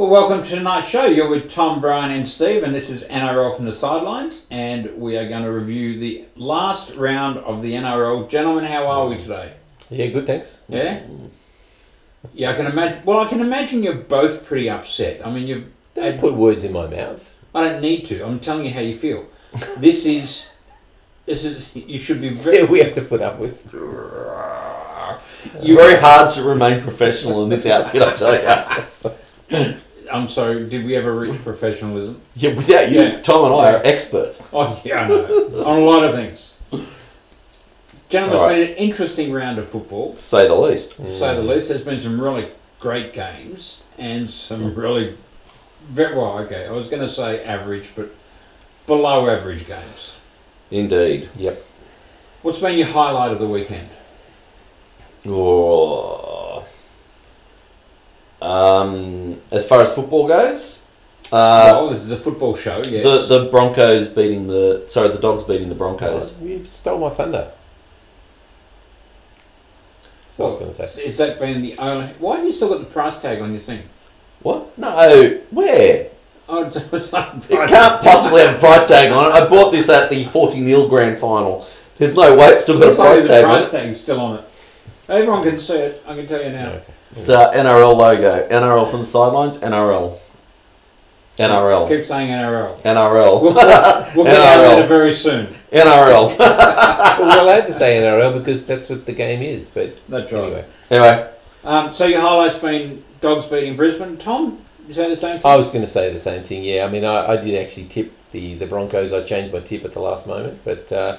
Well, welcome to tonight's show. You're with Tom, Brian, and Steve, and this is NRL from the sidelines. And we are going to review the last round of the NRL. Gentlemen, how are we today? Yeah, good, thanks. Yeah. Yeah, I can imagine. Well, I can imagine you're both pretty upset. I mean, you. Don't put words in my mouth. I don't need to. I'm telling you how you feel. This is. This is. You should be very. we have to put up with. It's very hard to remain professional in this outfit, I tell you. I'm sorry. Did we ever reach professionalism? Yeah, without you, Yeah. Tom and I are experts. Oh yeah, I know. on a lot of things. Gentlemen, it's been an interesting round of football. To say the least. Mm. to say the least. There's been some really great games and some really, very, well, okay, I was going to say average, but below average games. Indeed. Yep. What's been your highlight of the weekend? Oh. Um, as far as football goes, uh, well, this is a football show, yes. the the Broncos beating the sorry the Dogs beating the Broncos. You stole my thunder. That's what I was going to say. Has that been the only? Why have you still got the price tag on your thing? What? No, where? Oh, it's, it's not It can't possibly have a price tag on it. I bought this at the 40 nil grand final. There's no way it's still got a Looks like price the tag on price it. tag's still on it. Everyone can see it. I can tell you now. Okay. It's uh, NRL logo. NRL from the sidelines. NRL. NRL. Keep saying NRL. We'll, NRL. we'll get NRL. that later very soon. NRL. well, we're allowed to say NRL because that's what the game is, but That's right. anyway. anyway, Um, so your highlights been dogs beating Brisbane. Tom, you say the same thing? I was going to say the same thing, yeah. I mean, I, I did actually tip the, the Broncos. I changed my tip at the last moment, but uh,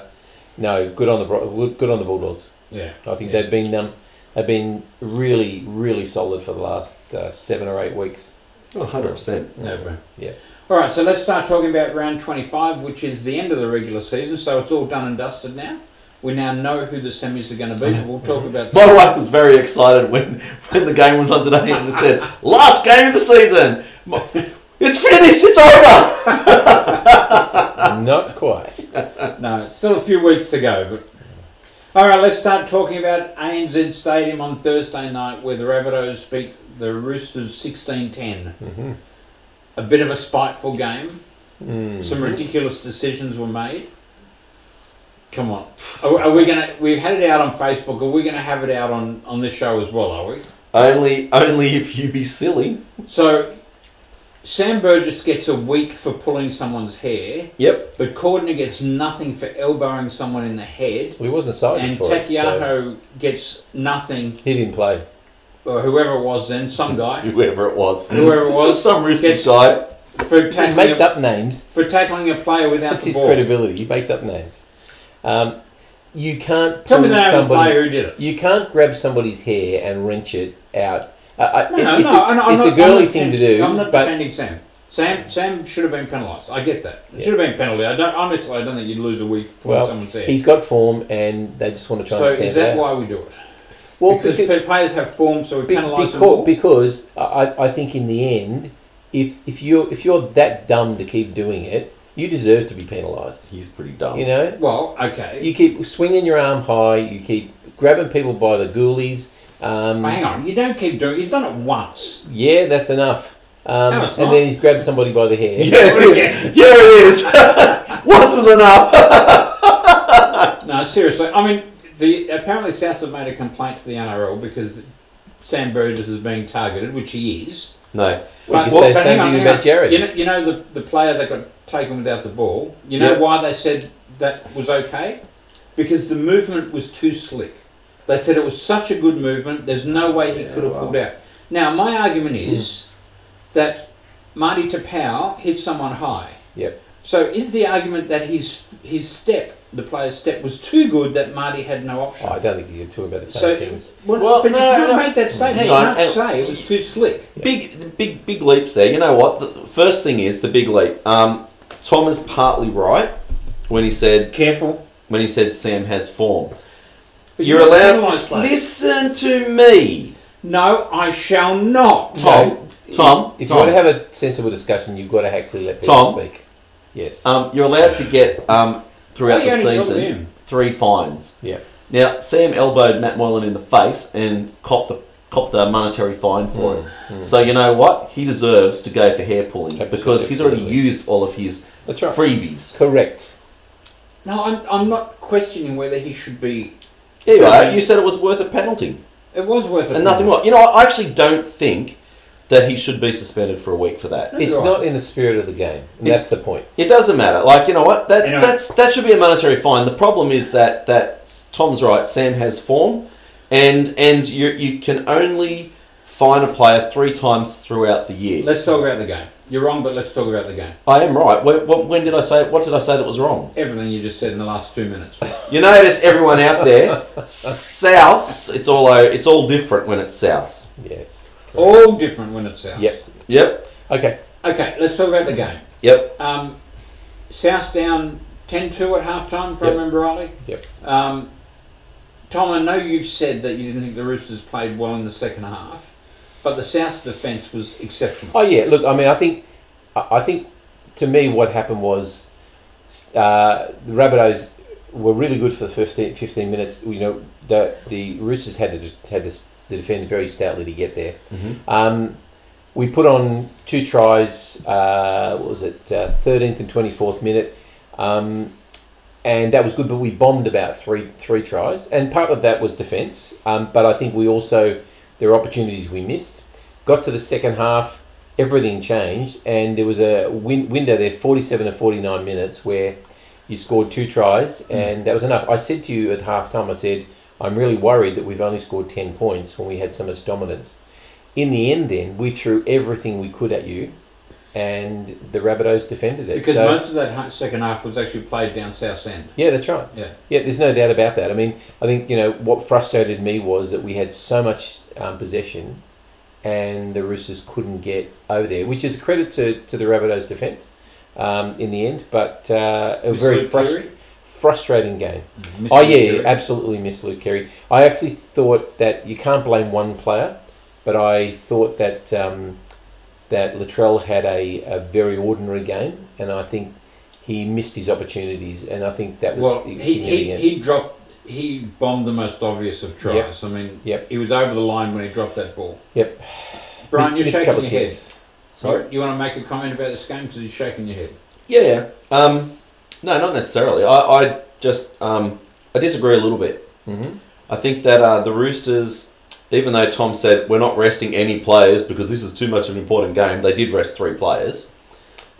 no, good on the good on the Bulldogs. yeah. I think Yeah. they've been um, they've been really really solid for the last uh, seven or eight weeks. oh, 100%. No, bro. Yeah. All right, so let's start talking about round 25, which is the end of the regular season. So it's all done and dusted now. We now know who the semis are going to be. but We'll talk about. My wife was very excited when, when the game was on today and it said, last game of the season. It's finished. It's over. Not quite. No, still a few weeks to go. But all right, let's start talking about ANZ Stadium on Thursday night, where the Rabbitohs beat the Roosters 16-10. hmm A bit of a spiteful game. Mm. Some ridiculous decisions were made. Come on, are, are we gonna? We've had it out on Facebook. Are we gonna have it out on on this show as well? Are we? only, only if you be silly. So, Sam Burgess gets a week for pulling someone's hair, Yep. but Cordner gets nothing for elbowing someone in the head, Well, he wasn't cited and for it. so Taukeiaho gets nothing, he didn't play. or whoever it was then, some guy, Whoever it was. Whoever it was Some Roosters guy. for tackling He tackling, makes a, up names. for tackling a player without That's the his ball. credibility. He makes up names. Um, you can't Tell me pull the name of the player who did it. You can't grab somebody's hair and wrench it out. Uh, I- No, it- no, it's no. a, I'm not- it's not- a girly thing to do, I'm not but defending Sam. Sam, Sam should have been penalised. I get that. It Yeah. should have been penalty. I don't honestly. I don't think you'd lose a week for Well, someone's hair. he's got form, and they just want to try So and stand is that out. why we do it? well, because because, players have form, so we be- penalise them because, more. because I, I think in the end, if if you're if you're that dumb to keep doing it, you deserve to be penalised. He's pretty dumb. You know, Well, okay. you keep swinging your arm high, you keep grabbing people by the ghoulies. Um, Oh, hang on, you don't keep doing. He's done it once. Yeah, that's enough. Um, No, and not. then he's grabbed somebody by the hair. Yeah, it is. Yeah, it is. Once is enough. No, seriously. I mean, the apparently South have made a complaint to the NRL because Sam Burgess is being targeted, which he is. No. We could say the same thing about Jared. You know, you know the the player that got taken without the ball. You know Yep. why they said that was okay? Because the movement was too slick. They said it was such a good movement. There's no way he Yeah, could have well. pulled out. Now, my argument is that Marty Taupau hit someone high. Yep. So is the argument that his his step, the player's step, was too good that Marty had no option? Oh, I don't think you're talking about the same so, things. well, Well, but no, you can't no. make that statement. Hang you can't say it was too slick. Big, big, big leaps there. You know what? The the first thing is the big leap. Um, Tom is partly right when he said Careful. when he said Sam has form. But You're you're allowed. to mate. Listen to me, No, I shall not. Tom. No, Tom. If Tom. you want to have a sensible discussion, you've got to actually let people Tom. speak. Yes. Um, you're allowed to get um, throughout Why the you only talking to season three fines. yeah. Now Sam elbowed Matt Moylan in the face and copped a copped a monetary fine for it. Mm, mm. So you know what? He deserves to go for hair pulling because he's already used all of his That's right. freebies. Correct. No, I'm, I'm not questioning whether he should be. Here you are. You said it was worth a penalty It was worth it. and nothing more. You know, I actually don't think that he should be suspended for a week for that. It's Right. not in the spirit of the game. And It- that's the point. It doesn't matter. Like you know what? That Anyway. that's that should be a monetary fine. The problem is that that Tom's right. Sam has form, and and you you can only fine a player three times throughout the year. Let's talk about the game. You're wrong, but let's talk about the game. I am right. When, when, when did I say? What did I say that was wrong? Everything you just said in the last two minutes. You notice everyone out there, Souths. It's all it's all different when it's Souths. Yes. All different when it's South. Yep. Yep. Okay. Okay, let's talk about the game. Yep. Um, South down 10-2 at half time, if I Yep. remember rightly. Yep. Um, Tom, I know you've said that you didn't think the Roosters played well in the second half, but the South defence was exceptional. Oh yeah. Look, I mean, I think, I think, to me, what happened was, uh, the Rabbitohs were really good for the first 15 15 minutes. You know, the the Roosters had to had to, defend very stoutly to get there. Mm-hmm. Um, we put on two tries. Uh, what was it? uh, Thirteenth and twenty fourth minute, um, and that was good. But we bombed about three three tries, and part of that was defence. Um, but I think we also there were opportunities we missed. Got to the second half, everything changed, and there was a win- window there, forty seven to forty nine minutes, where you scored two tries, hmm. and that was enough. I said to you at half time, I said. I'm really worried that we've only scored 10 points when we had so much dominance in the end, then we threw everything we could at you, and the Rabbitohs defended it. Because So- most of that second half was actually played down South End. yeah, that's right. Yeah. Yeah, there's no doubt about that. I mean, I think you know what frustrated me was that we had so much um, possession, and the Roosters couldn't get over there, which is credit to, to the Rabbitohs defence um, in the end. But uh, a Miss very frust- frustrating game. Miss Oh Luke yeah, absolutely missed Luke Keary. I actually thought that you can't blame one player, but I thought that um, that Latrell had a, a very ordinary game, and I think he missed his opportunities, and I think that was Well, he, he, he dropped, he bombed the most obvious of tries. I mean, Yep. he was over the line when he dropped that ball. Yep. Brian, Missed- you're missed shaking your head. kicks. Sorry. You, you want to make a comment about this game because you're shaking your head. Yeah. Um, no, not necessarily. I, I just um, I disagree a little bit. Mm-hmm. I think that uh, the Roosters, even though Tom said we're not resting any players because this is too much of an important game, they did rest three players.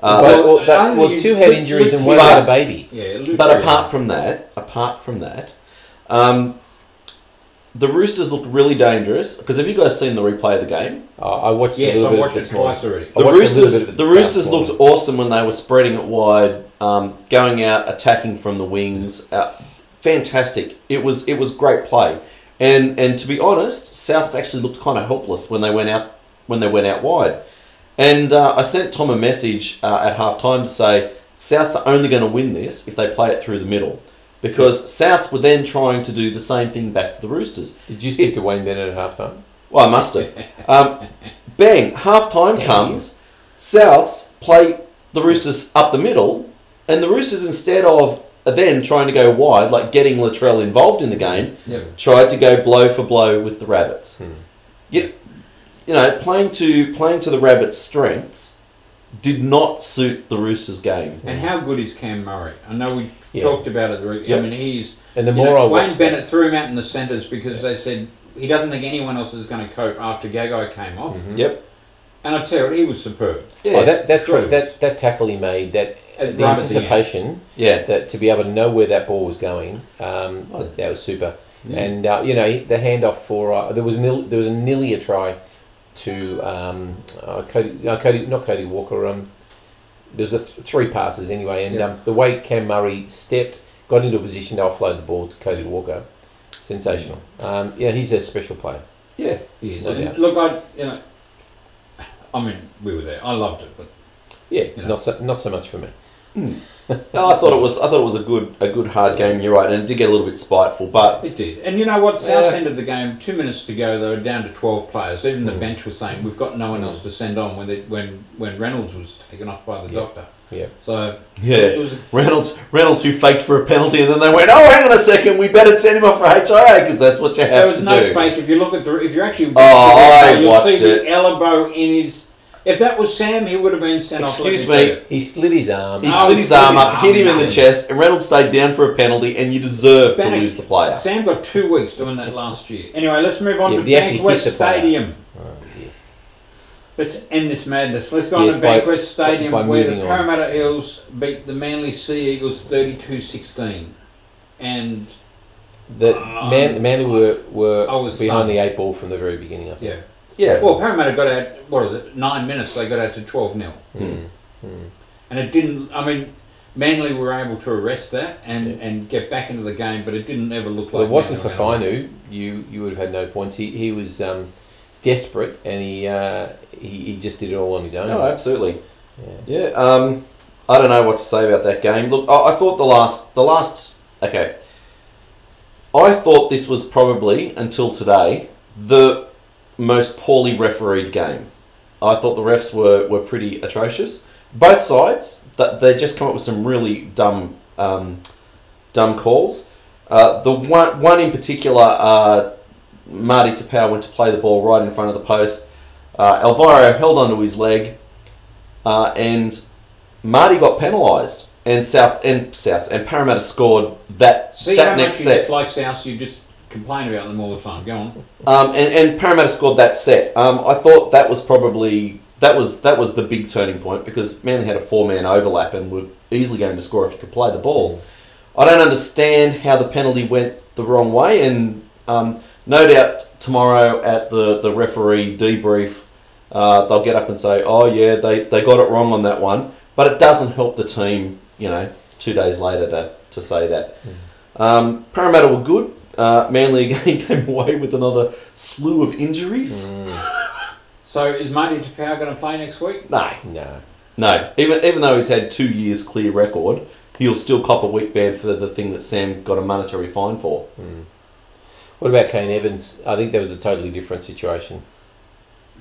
Uh, well, well, that, well, you- two had Luke- injuries and one Keary- had a baby. Yeah, Luke but apart from that, apart from that, um, the Roosters looked really dangerous. Because have you guys seen the replay of the game? Uh, I watched a yes, little I bit watched it this twice already. The watched a Roosters, bit of the this Roosters morning. looked awesome when they were spreading it wide, um, going out, attacking from the wings. Uh, fantastic! It was it was great play, and and to be honest, Souths actually looked kind of helpless when they went out when they went out wide. And uh, I sent Tom a message uh, at half time to say Souths are only going to win this if they play it through the middle, because Souths were then trying to do the same thing back to the Roosters. Did you speak to Wayne Bennett at halftime? Well, I must have. Um, bang, half time Damn comes. Souths play the Roosters up the middle, and the Roosters, instead of then trying to go wide, like getting Latrell involved in the game, tried to go blow for blow with the Rabbits. Hmm. You, you know, playing to playing to the Rabbits' strengths did not suit the Roosters' game. And how good is Cam Murray? I know we Yeah. talked about it. I Yep. mean, he's And the more know, I Wayne watched Bennett threw him out in the centres because they said he doesn't think anyone else is going to cope after Gagai came off. Mhm. Yep. And I tell you, he was superb. Yeah. Oh, that that, True. that that tackle he made, that At- the right at the anticipation, yeah. that to be able to know where that ball was going, um, Oh. that was super. Yeah. And uh, you know the handoff for uh, there was nil, there was a nearly a try to um, uh, Cody, no, Cody, not Cody Walker. Um, there was a th- three passes anyway, and Yeah. um, the way Cam Murray stepped, got into a position to offload the ball to Cody Walker, sensational. Um, yeah, he's a special player. Yeah. He is. No look, I you know, I mean, we were there. I loved it, but Yeah, You know. not so, not so much for me. No, I thought it was. I thought it was a good, a good hard game. You're right, and it did get a little bit spiteful, but it did. And you know what? South Yeah. end of the game, two minutes to go, they were down to twelve players. Even the Mm. bench was saying we've got no one else to send on when they, when when Reynolds was taken off by the Yeah. doctor. Yeah. So yeah, it was Reynolds, Reynolds, who faked for a penalty, and then they went, "Oh, hang on a second, we better send him off for HIA because that's what you there have was to no do." fake. If you look at the, if you're actually, Oh, I you'll watched see it. the elbow in his. If that was Sam, he would have been sent Excuse off. Excuse me. He slid his arm. He Oh, slid he his slid arm his up, hit him in the chest, and Reynolds stayed down for a penalty, and you deserve to lose the player. Sam got two weeks doing that last year. Anyway, let's move on Yeah, to but he actually hit Bankwest the. Stadium. Oh. Let's end this madness. Let's go on to by- Bankwest Stadium by where the moving on. Parramatta Eels beat the Manly Sea Eagles 32-16. And The Um, Man, Manly were, were I was behind stunned. the eight ball from the very beginning. I think. yeah. Yeah. Well, Parramatta got out, what was it, nine minutes, they got out to 12 0. Mm. Mm. And it didn't, I mean, Manly were able to arrest that and, and get back into the game, but it didn't ever look like Well, it wasn't for Manly were Fainu. You you would have had no points. He, he was um, desperate and he, uh, he he just did it all on his own. No, absolutely. Yeah. Yeah. Um, I don't know what to say about that game. Look, I, I thought the last, the last, okay. I thought this was probably until today the most poorly refereed game. I thought the refs were, were pretty atrocious. Both sides, that they just come up with some really dumb, um, dumb calls. Uh, the one, one in particular, uh, Marty Taupau went to play the ball right in front of the post. Uh, Elviro held onto his leg, uh, and Marty got penalised. And South and South and Parramatta scored that See that how next much you set. dislike South, you just complain about them all the time. Go on. Um, and, and Parramatta scored that set. Um, I thought that was probably that was that was the big turning point because Manly had a four man overlap and were easily going to score if you could play the ball. I don't understand how the penalty went the wrong way, and um, no doubt tomorrow at the, the referee debrief, uh, they'll get up and say, "Oh yeah, they, they got it wrong on that one," but it doesn't help the team, you know, two days later to, to say that. Um, Parramatta were good. Uh, Manly again came away with another slew of injuries. Mm. So is Marty Taupau going to play next week? No, No. no. Even even though he's had two years clear record, he'll still cop a week ban for the thing that Sam got a monetary fine for. Mm. What about Kane Evans? I think that was a totally different situation.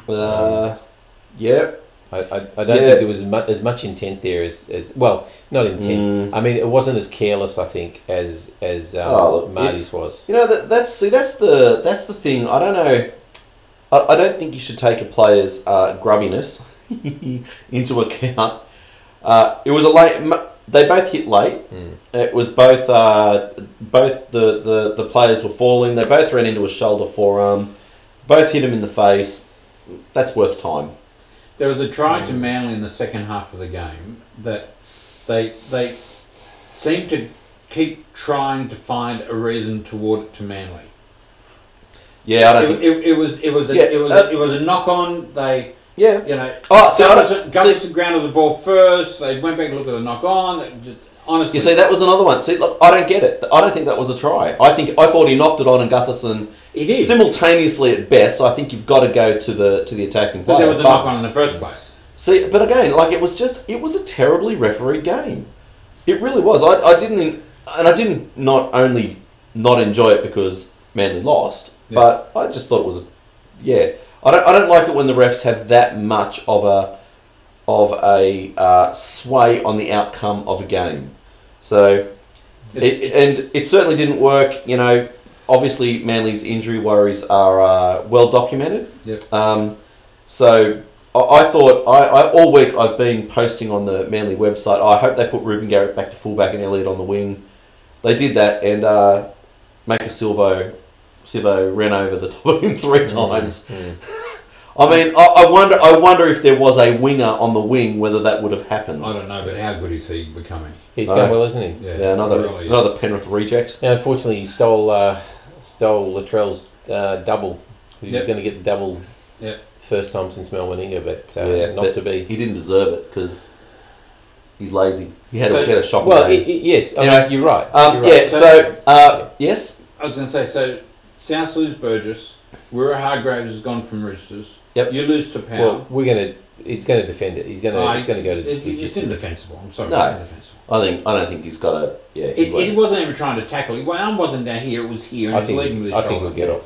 Uh, yeah. I, I, I don't Yeah. think there was as much, as much intent there as, as well, not intent. Mm. I mean, it wasn't as careless, I think, as as um, Oh, Marty's was. You know that that's see that's the that's the thing. I don't know. I, I don't think you should take a player's uh, grubbiness into account. Uh, it was a late. m- They both hit late. Mm. It was both uh, both the, the, the players were falling. They both ran into a shoulder forearm. Both hit him in the face. That's worth time. There was a try to Manly in the second half of the game that they they seemed to keep trying to find a reason toward it to Manly. Yeah, I don't It, think. it, it was it was a, Yeah, it was uh, a, it was a knock on. They Yeah. you know Oh, Gunners, don't, Gunners see, grounded the ball first. They went back and looked at the knock on. Just- Honestly, you see, that was another one. See, look, I don't get it. I don't think that was a try. I think I thought he knocked it on, and Gutherson he simultaneously at best. So I think you've got to go to the to the attacking but player. there was a knock on in the first place. See, but again, like it was just it was a terribly refereed game. It really was. I, I didn't and I didn't not only not enjoy it because Manly lost, Yeah. but I just thought it was yeah. I don't I don't like it when the refs have that much of a of a uh, sway on the outcome of a game. So it, and it certainly didn't work. You know, obviously Manly's injury worries are uh, well documented. Yep. Um, so I, I thought I, I all week I've been posting on the Manly website. I hope they put Reuben Garrick back to fullback and Elliot on the wing. They did that, and uh, Maika Sivo Sivo ran over the top of him three times. Mm. I mean, I, I wonder. I wonder if there was a winger on the wing, whether that would have happened. I don't know, but how good is he becoming? He's No. going well, isn't he? Yeah, Yeah, another he really is. another Penrith reject. Now, unfortunately, he stole uh, stole Latrell's uh, double. He Yep. was going to get the double Yep. first time since Mal Meninga, but uh, Yeah, not but to be. He didn't deserve it because he's lazy. He had, So- a, he had a shocking Well, i game. i yes, I Anyway, mean, you're right. um, you're right. yeah. So uh, yes, I was going to say, so South lose Burgess. Waerea-Hargreaves has gone from Roosters. Yep. You lose Taupau. Well, we're going to. He's going to defend it. He's going to. Oh, he's going to go to. it- It's indefensible. I'm sorry, No. it's indefensible. I think I don't think he's got a yeah. he It, it won't. wasn't even trying to tackle. His arm wasn't down here. It was here. And I think. leading with his I think shoulder. we'll get off.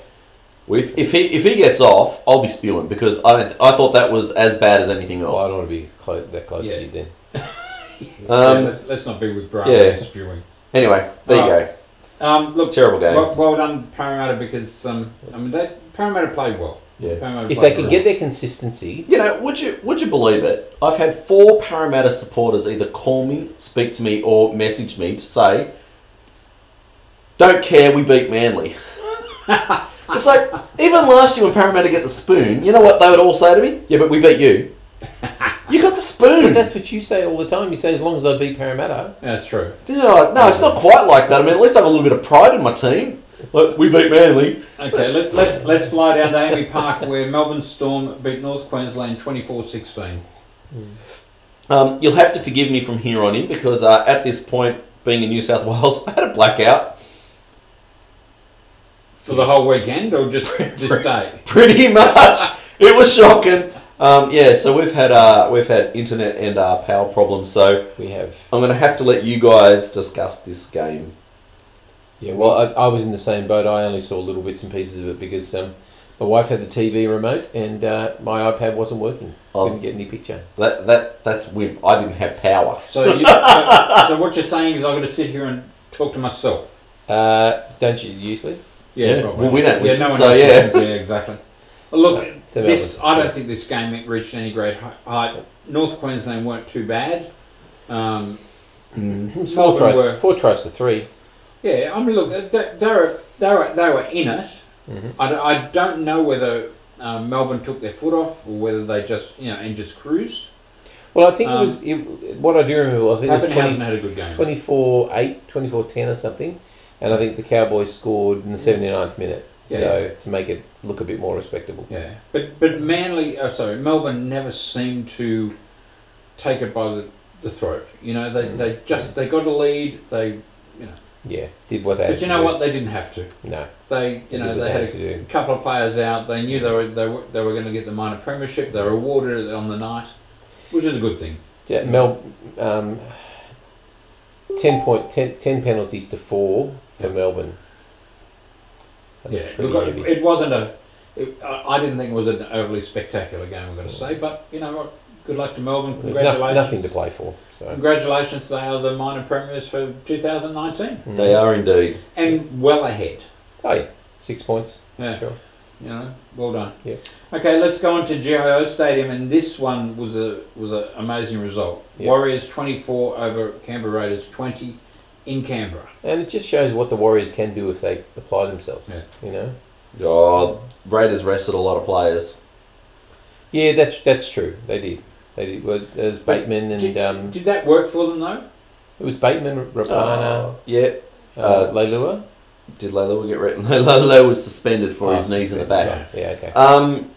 if, if he if he gets off, I'll be spewing because I don't. I thought that was as bad as anything Well, I don't want to be close, that close Yeah. to you then. Yeah, Um, let's, let's not be with Bra yeah. spewing. anyway, there you Um, look. Terrible game. well, well done Parramatta because um, I mean they Parramatta played well. Yeah. If they can get their consistency, You know, would you would you believe it? I've had four Parramatta supporters either call me, speak to me, or message me to say, "Don't care, we beat Manly." it's like even last year when Parramatta get the spoon, you know what they would all say to me? Yeah, but we beat you. you got the but spoon. that's what you say all the time. You say as long as I beat Parramatta, That's true. Yeah, no, it's not quite like that. I mean, at least I have a little bit of pride in my team. Like we beat Manly. Okay, let's let's let's fly down to AAMI Park where Melbourne Storm beat North Queensland 24-16. Um, you'll have to forgive me from here on in because uh, at this point, being in New South Wales, I had a blackout. For the whole weekend or just this day? Pretty much, it was shocking. Um, yeah, so we've had uh, we've had internet and uh, power problems. So we have. I'm going to have to let you guys discuss this game. Yeah, well, I, I was in the same boat. I only saw little bits and pieces of it because um, my wife had the TV remote and uh, my iPad wasn't working. Oh. Couldn't get any picture. That that that's wimp. I didn't have power. So, you, so, so what you're saying is I've got to sit here and talk to myself. Uh, don't you usually? Yeah, probably. well, we don't Yeah, listen, no one so yeah. listens, yeah, exactly. Well, look, No, this I don't think this game reached any great height. North Queensland weren't too bad. Um, It was Melbourne four tries, were- four tries to three. Yeah, I mean, look, they, they were they were they were in it. Mhm. I, I don't know whether um, Melbourne took their foot off or whether they just you know and just cruised. Well, I think Um, it was. It, what I do remember, I think it was 20, had a good game. 24 8, 24 10 or something. And I think the Cowboys scored in the 79th minute. Yeah. So to make it look a bit more respectable. Yeah, but but Manly, oh, sorry, Melbourne never seemed to take it by the, the throat. You know, they, Mm. they just they got a lead. They, Yeah, did what they had but you know what? They didn't have to. No. They, you know, they they had had a do. couple of players out. They knew they were they were, they were going to get the minor premiership. They were awarded it on the night, which is a good thing. Yeah, Mel, um, 10, point, 10, 10 penalties to four for Yeah. Melbourne. That's yeah, look, heavy. it wasn't a. It, I didn't think it was an overly spectacular game. I've got to say, but you know what? Good luck to Melbourne. There's no- Congratulations. nothing to play for. So. Congratulations, they are the minor premiers for 2019 Mm. They are indeed. and well ahead. Hey. Six points. Yeah, Sure. you know, well done. Yeah. Okay, let's go on to GIO Stadium, and this one was a was an amazing result. Yeah. Warriors 24 over Canberra Raiders 20 in Canberra. And it just shows what the Warriors can do if they apply themselves. Yeah. You know. Oh, Raiders rested a lot of players. Yeah, that's that's true. They did. They did. Well, there was Bateman and did, um, did that work for them though? it was Bateman, Rapana, Oh, yeah. uh, uh, Leilua. Did Lalo get written? Lalo was suspended for Oh, his knees in the suspended. back. Yeah, okay. Um,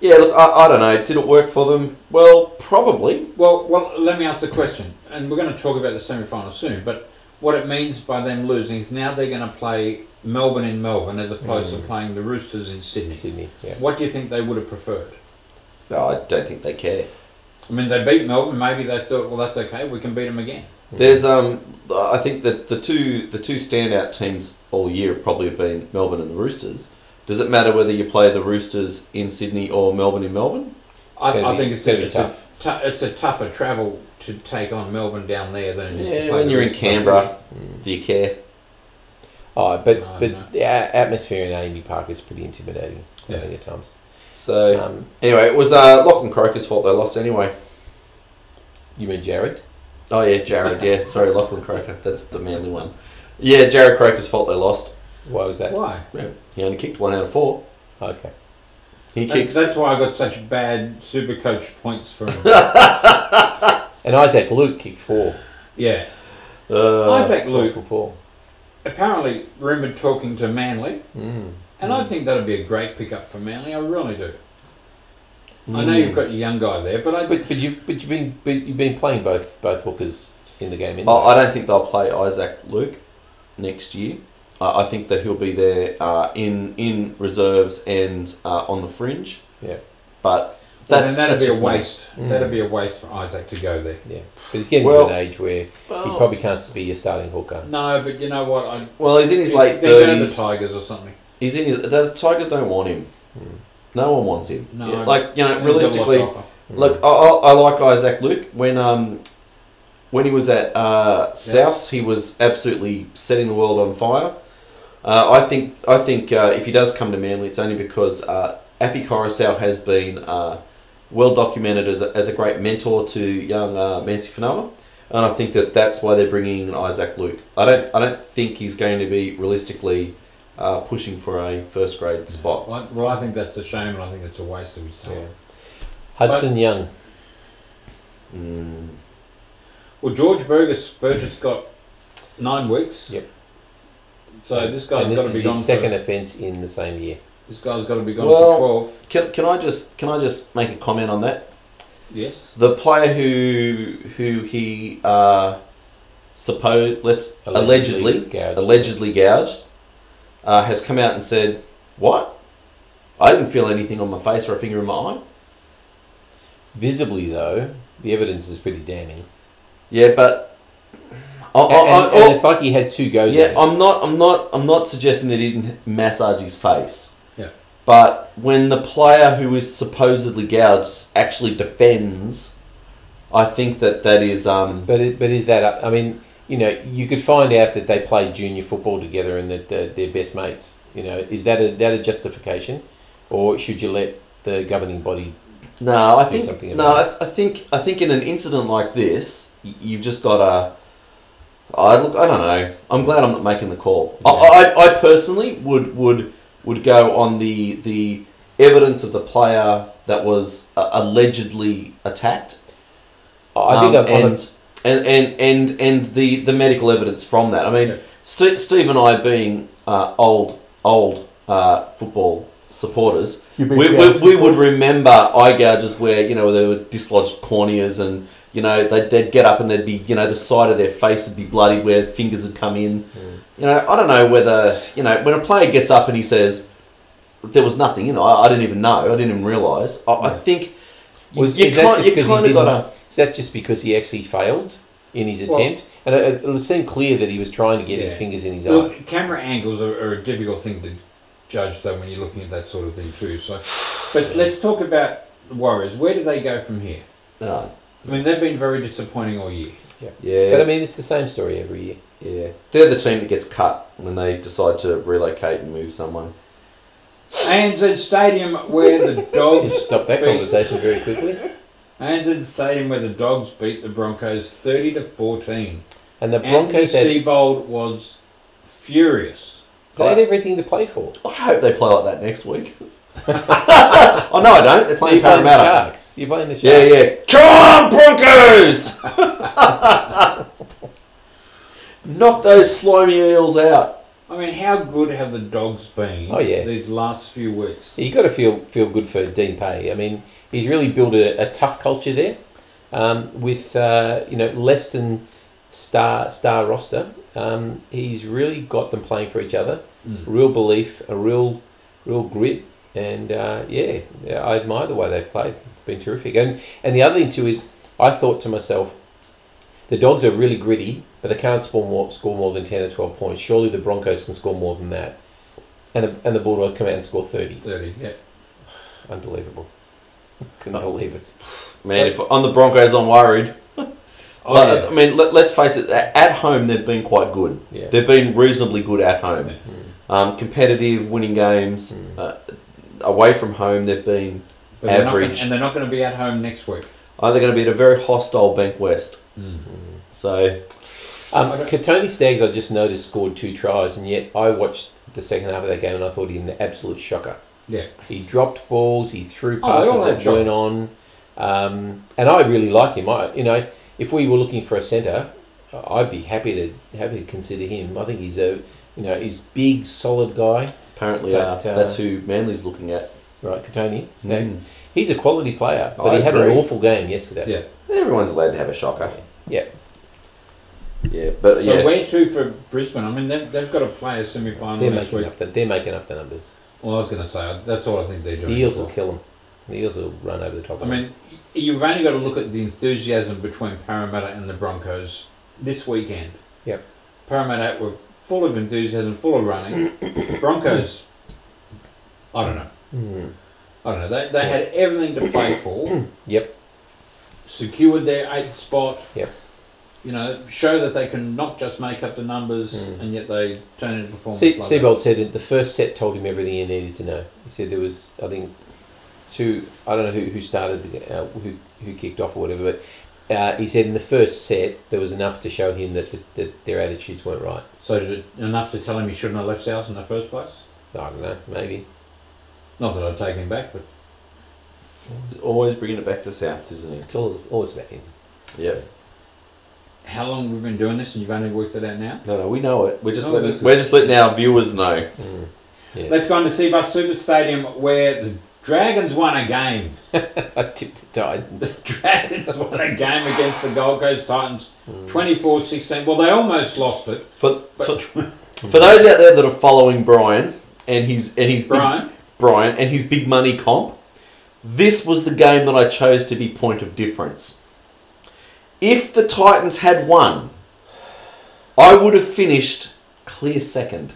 yeah, look, I, I don't know. Did it work for them? Well, probably. Well, well, let me ask the question, and we're going to talk about the semi-final soon. But what it means by them losing is now they're going to play Melbourne in Melbourne as opposed Mm. to playing the Roosters in Sydney. Sydney. Yeah. What do you think they would have preferred? No, I don't think they care. I mean, they beat Melbourne. Maybe they thought, well, that's okay. We can beat them again. There's um, I think that the two the two standout teams all year probably have been Melbourne and the Roosters. Does it matter whether you play the Roosters in Sydney or Melbourne in Melbourne? I, I be- think it's, gonna a, it's, a, tou- it's a tougher travel to take on Melbourne down there than it is to Yeah, play when you're in Canberra, Mm. do you care? Oh, but No, but no. the a- atmosphere in AAMI Park is pretty intimidating. I Yeah. think at times. So Um, anyway, it was uh, Lachlan Croker's fault they lost anyway. you mean Jarrod? Oh yeah, Jarrod. Yeah, sorry, Lachlan Croker. That's the manly one. Yeah, Jarrod Croker's fault they lost. Why was that? Why? Yeah, he only kicked one out of four. Okay. He That- kicks. that's why I got such bad super coach points for him. And Isaac Luke kicked four. yeah. Uh, Isaac Four Luke for four. apparently rumoured talking to Manly, Mm. And I think that'd be a great pickup for Manly. I really do. I know you've got your young guy there, but I But but you've but you've been but you've been playing both both hookers in the game. Anyway. I, I don't think they'll play Isaac Luke next year. I, I think that he'll be there uh, in in reserves and uh, on the fringe. Yeah. But Well, that's then that'd that's be a waste. Mm. That'd be a waste for Isaac to go there. Yeah, but he's getting Well- to an age where he probably can't be your starting hooker. No, but you know what? I, well, he's in his he's- late they're going to the thirties. Tigers or something. He's in his. The Tigers don't want him. Mm. No one wants him. No. like you know, He's got a lot to realistically. Look, I, I, I like Isaac Luke. When um, when he was at uh, Souths, he was absolutely setting the world on fire. Uh, I think I think uh, if he does come to Manly, it's only because uh, Api Koroisau has been uh, well documented as a, as a great mentor to young uh, Manase and I think that that's why they're bringing in Isaac Luke. I don't I don't think he's going to be realistically uh, pushing for a first grade spot. Well, I- well, I think that's a shame, and I think it's a waste of his time. Hudson Young. Mm. Well, George Burgess Burgess got nine weeks. Yep. So this guy's got to be is gone. second offence in the same year. this guy's got to be gone Well- for twelve. Can, can I just can I just make a comment on that? Yes. The player who who he uh, suppose let's allegedly gouged. allegedly gouged uh, has come out and said, "What? I didn't feel anything on my face or a finger in my eye." Visibly, though, the evidence is pretty damning. Yeah, but I, And, I, I- and it's like he had two goes yeah. I'm not I'm not I'm not suggesting that he didn't massage his face. Yeah. But when the player who is supposedly gouged actually defends, I think that that is um, But it, but is that? I mean, you know, you could find out that they played junior football together and that they're, they're best mates. You know, is that a that a justification, or should you let the governing body? No, I do think something no. I, th- I think I think in an incident like this, you've just got to. I look. I don't know. I'm glad I'm not making the call. I, Yeah. I, I personally would would would go on the the evidence of the player that was uh, allegedly attacked. I think Um, I'm, and, and and and and the the medical evidence from that. I mean, Yeah. St- Steve and I being uh, old old uh, football supporters, we, we, we would remember eye gouges where you know there were dislodged corneas and you know they'd, they'd get up and they'd be you know the side of their face would be bloody where fingers had come in. You know I don't know whether you know when a player gets up and he says there was nothing. You know I, I didn't even know. I didn't even realise. I, I think you, Was- you, is that kind, just you 'cause he kind of got to. Is that just because he actually failed in his Well- attempt? and it, it seemed clear that he was trying to get his fingers in his eye. Camera angles are, are a difficult thing to judge, though, when you're looking at that sort of thing too. So, but let's talk about the Warriors. Where do they go from here? No, I mean, they've been very disappointing all year. yeah, yeah. But I mean, it's the same story every year. yeah. They're the team that gets cut when they decide to relocate and move someone. ANZ Stadium, where the Dogs stop that beat- conversation very quickly. ANZ Stadium, where the Dogs beat the Broncos thirty to fourteen. And the Anthony Broncos had, Seibold was furious. they had everything to play for. I hope they play like that next week. oh no, I don't. They're playing You're playing the Parramatta. Sharks. You're playing the Sharks. Yeah, yeah. Come on, Broncos! Knock those slimy eels out. I mean, how good have the Dogs been? Oh, yeah. these last few weeks. You got to feel feel good for Dean Pay. I mean, he's really built a, a tough culture there, um, with uh, you know less than star star roster. Um, he's really got them playing for each other. Mm. Real belief, a real real grit, and uh, yeah, yeah, I admire the way they've played. Been terrific. And and the other thing too is, I thought to myself, the Dogs are really gritty, but they can't score more score more than ten or twelve points. Surely the Broncos can score more than that. And the, and the Bulldogs come out and score thirty. Thirty. Yeah. Unbelievable. Couldn't believe it. Man, if on the Broncos, I'm worried. Oh, Like, yeah. I mean, let, let's face it. At home, they've been quite good. Yeah. They've been reasonably good at home. Yeah. Um, competitive, winning games. Mm. Uh, away from home, they've been. But they're gonna- average. and they're not going to be at home next week. Either going to be at a very hostile Bankwest. So Um, Kotoni Staggs, I just noticed, scored two tries, and yet I watched the second half of that game and I thought he was an absolute shocker. Yeah. He dropped balls, he threw Oh, passes had that weren't on, um, and I really like him. I, you know, if we were looking for a centre, I'd be happy to happy to consider him. I think he's a, you know, he's big, solid guy, apparently, But, uh, uh, that's who Manly's looking at. right? Kotoni Staggs. Mm. He's a quality player, but I he had an awful game yesterday. Yeah. Everyone's allowed to have a shocker. Yeah. Yeah, but So yeah. where to for Brisbane? I mean, they've, they've got to play a semi-final They're next making week. up the, they're making up the numbers. Well, I was going to say that's all I think they're doing. The Eels will well. kill them. The Eels will run over the top. I of them. I mean, you've only got to look at the enthusiasm between Parramatta and the Broncos this weekend. Yep. Parramatta were full of enthusiasm, full of running. Broncos, I don't know. Hmm. I don't know. They, they had everything to play for. Yep. Secured their eighth spot. Yep. You know, show that they can not just make up the numbers Mm. and yet they turn into performance. Se- like that. Said that the first set told him everything he needed to know. He said there was, I think, two. I don't know who, who started, the, uh, who who kicked off or whatever, but uh, he said in the first set there was enough to show him that, the, that their attitudes weren't right. So did it enough to tell him he shouldn't have left South in the first place? I don't know, maybe. Not that I'd take him back, but He's always bringing it back to Souths, isn't he? It's all, always about him. Yep. How long we've been doing this and you've only worked it out now? No, no, we know it. We're just Oh, letting, that's we're just letting our viewers know. Mm. Yes. Let's go on to Cbus Super Stadium where the Dragons won a game. I tipped the Titans. The Dragons won a game against the Gold Coast Titans Mm. 24 16. Well, they almost lost it. For, But for, for those out there that are following Brian and his and his big, Brian, Brian and his big money comp, this was the game that I chose to be point of difference. If the Titans had won, I would have finished clear second.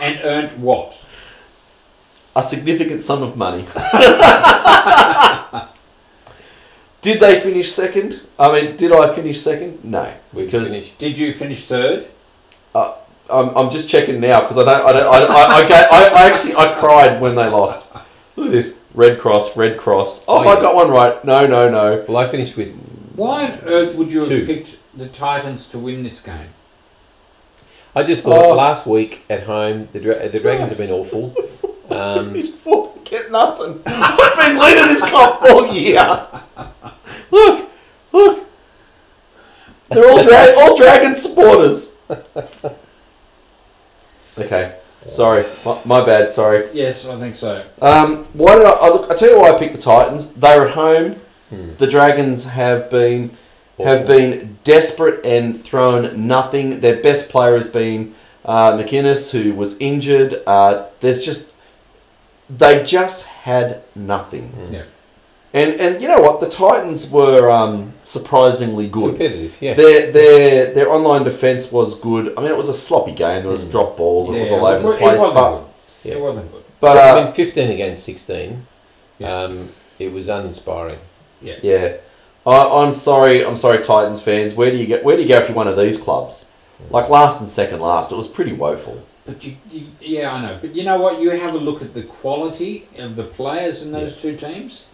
and earned what? A significant sum of money. did they finish second? I mean, did I finish second? No, because. Did you finish third? Uh, I'm, I'm just checking now because I don't I don't I, I, I, ga- I, I actually I cried when they lost. Look at this red cross, red cross. Oh, Oh, I yeah. got one right. No, no, no. Well, I finished with. Why on earth would you have Two. picked the Titans to win this game? I just thought Oh. last week at home the dra- the Dragons have been awful. Um, He's four, get nothing. I've been leading this comp all year. Look, look. They're all dra- all dragon supporters. Okay, sorry, my, my bad. Sorry. Yes, I think so. Um, why did I, I look? I tell you why I picked the Titans. They're at home. Hmm, The Dragons have been have been desperate and thrown nothing. Their best player has been uh, McInnes, who was injured. Uh, there's just they just had nothing. Mm. Yeah. And and you know what? The Titans were um, surprisingly good. competitive. Yeah. Their their their online defense was good. I mean, it was a sloppy game. There was Mm. drop balls. It was all over the it place. wasn't But good. Yeah. It wasn't good. but I uh, mean, 15 against 16. Yeah. Um, it was uninspiring. Yeah, I, I'm sorry. I'm sorry, Titans fans. Where do you get? Where do you go if you're one of these clubs? Like last and second last, it was pretty woeful. But you, you, yeah, I know. But you know what? You have a look at the quality of the players in those two teams,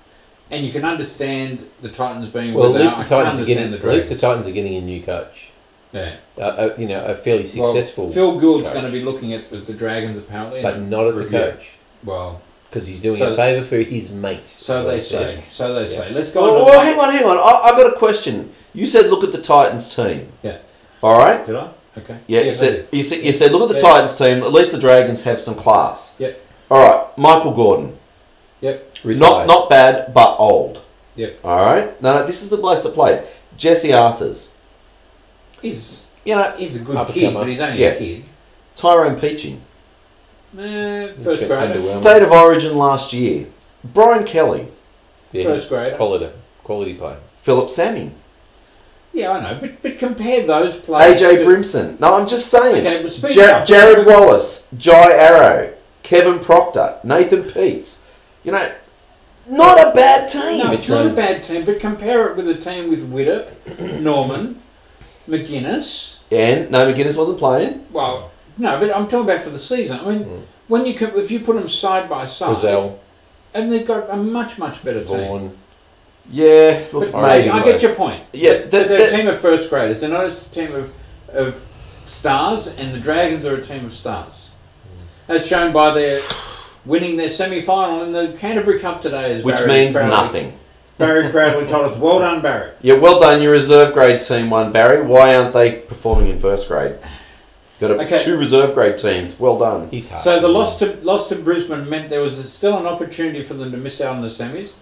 and you can understand the Titans being. Well, at least the Titans are getting. At least the Titans are getting a new coach. Yeah. Uh, you know, a fairly successful, Well, Phil Gould's coach. going to be looking at the, the Dragons apparently. but not at the review. coach Well, because he's doing So- a favour for his mate. so they said. say. So they Yeah. say. Let's go Well, on. well, hang on, hang on. I, I got a question. You said look at the Titans team. Yeah. All right. Did I? Okay. Yeah. you said you said you said look at the Yeah. Titans team. At least the Dragons have some class. Yep. All right. Michael Gordon. Not Retired. not bad, but old. Yep. All right. No, no. This is the place that played. Jesse Arthurs. He's You know, he's a good kid, but he's only Yeah. a kid. Tyrone Peachey. Eh, first got grader. underwhelming. State of Origin last year. Brian Kelly. yeah, First grader. quality, quality player. Phillip Sami. Yeah, I know. But but compare those players. AJ to- Brimson. No, I'm just saying. Okay, but speak Jar- up. Jarrod Wallace, Jai Arrow, Kevin Proctor, Nathan Peats. You know, not a bad team. No, it's not a bad team, but compare it with a team with Widdop, Norman, McInnes. And no, McInnes wasn't playing. Well, no, but I'm talking about for the season. I mean, Mm. when you co- if you put them side by side, Brazil, and they've got a much much better team. Yeah, look, But maybe. I, I get your point. Yeah, But that- they're a team of first graders. They're not a team of of stars, and the Dragons are a team of stars, as shown by their winning their semi final in the Canterbury Cup today. As which Barry means proudly- nothing. Barry proudly told us, "Well done, Barry." Yeah, well done. Your reserve grade team won, Barry. Why aren't they performing in first grade? Got a, Okay. two reserve grade teams. Well done. He's hard. So the loss to loss to Brisbane meant there was still an opportunity for them to miss out on the semis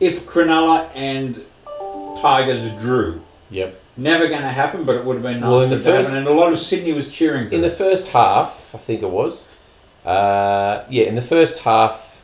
if Cronulla and Tigers drew. Yep. Never going to happen, but it would have been nice Well, in for the it happen. first- And a lot of Sydney was cheering for In the first half, I think it was. Uh, yeah, in the first half,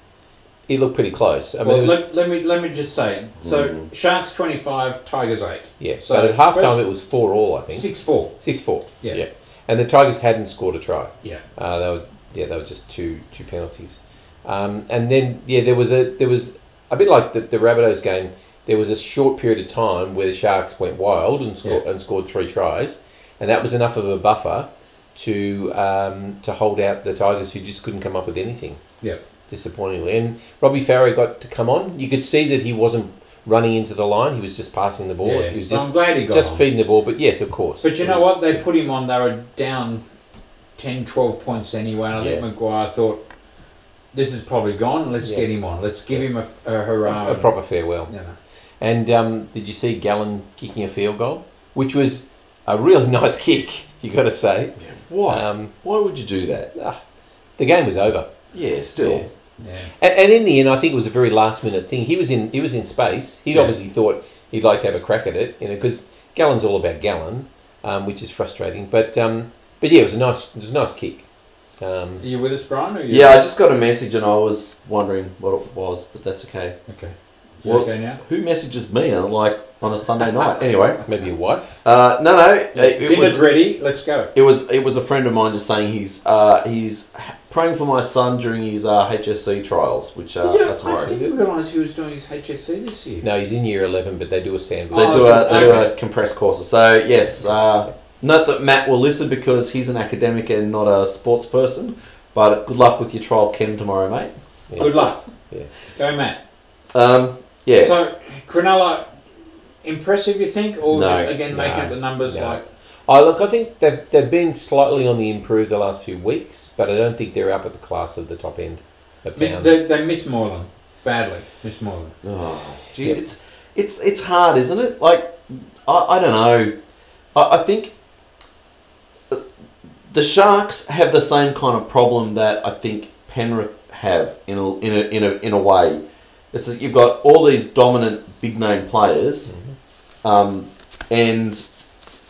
it looked pretty close. I mean, well, was, let, let me let me just say. So Mm. Sharks twenty five, Tigers eight, yeah. so but at half time, it was four all. I think six four. six four. Yeah. And the Tigers hadn't scored a try. Yeah. Uh, they were yeah, they were just two two penalties. Um, and then yeah, there was a there was a bit like the, the Rabbitohs game. there was a short period of time where the Sharks went wild and, scored and scored three tries, and that was enough of a buffer to um, to hold out the Tigers, who just couldn't come up with anything. Yeah. disappointingly. And Robbie Farah got to come on. You could see that he wasn't running into the line; he was just passing the ball. Yeah, He was but just I'm glad he got just on. feeding the ball. But yes, of course. But you know was- what? They put him on. They were down 10, 12 points anyway. And I think Yeah. Maguire thought, this is probably gone. Let's Yeah. get him on. Let's give him a, a hurrah. A proper farewell. You know. And um, did you see Gallen kicking a field goal, which was a really nice kick? You got to say. Why? Um, Why would you do that? ah, the game was over. Yeah, still. Yeah. Yeah. And, and in the end, I think it was a very last minute thing. He was in he was in space. He Yeah. obviously thought he'd like to have a crack at it, you know, because Gallen's all about Gallen, um, which is frustrating. But um, but yeah, it was a nice it was a nice kick. Um, Are you with us, Brian? Or are you Yeah, I just got a message and I was wondering what it was, but that's okay. Okay. You Well- okay now? Who messages me on like on a Sunday night? Anyway, maybe your wife. uh, no, no, it, it Dinner's was ready. Let's go. it was it was a friend of mine just saying he's uh, he's praying for my son during his uh, HSC trials, which uh, Yeah, are I tomorrow. They didn't realise he was doing his HSC this year. No, he's in year eleven, but they do a sandwich. Oh, do a they do a compressed course. So yes, uh, note that Matt will listen because he's an academic and not a sports person. But good luck with your trial Ken, tomorrow, mate. Yeah. Good luck. Yeah. Go, Matt. Um, yeah. So, Cronulla, impressive, you think? Or No, just, again, no, making up the numbers no. like... Oh, look, I think they've, they've been slightly on the improve the last few weeks, but I don't think they're up at the class of the top end of Miss, town. they, they miss Moylan. Badly. Miss Moylan. Oh, gee, Yep. it's it's it's hard, isn't it? Like, I, I don't know. I, I think uh, the Sharks have the same kind of problem that I think Penrith have in a in a in a, in a way. It's that you've got all these dominant big name players, um, and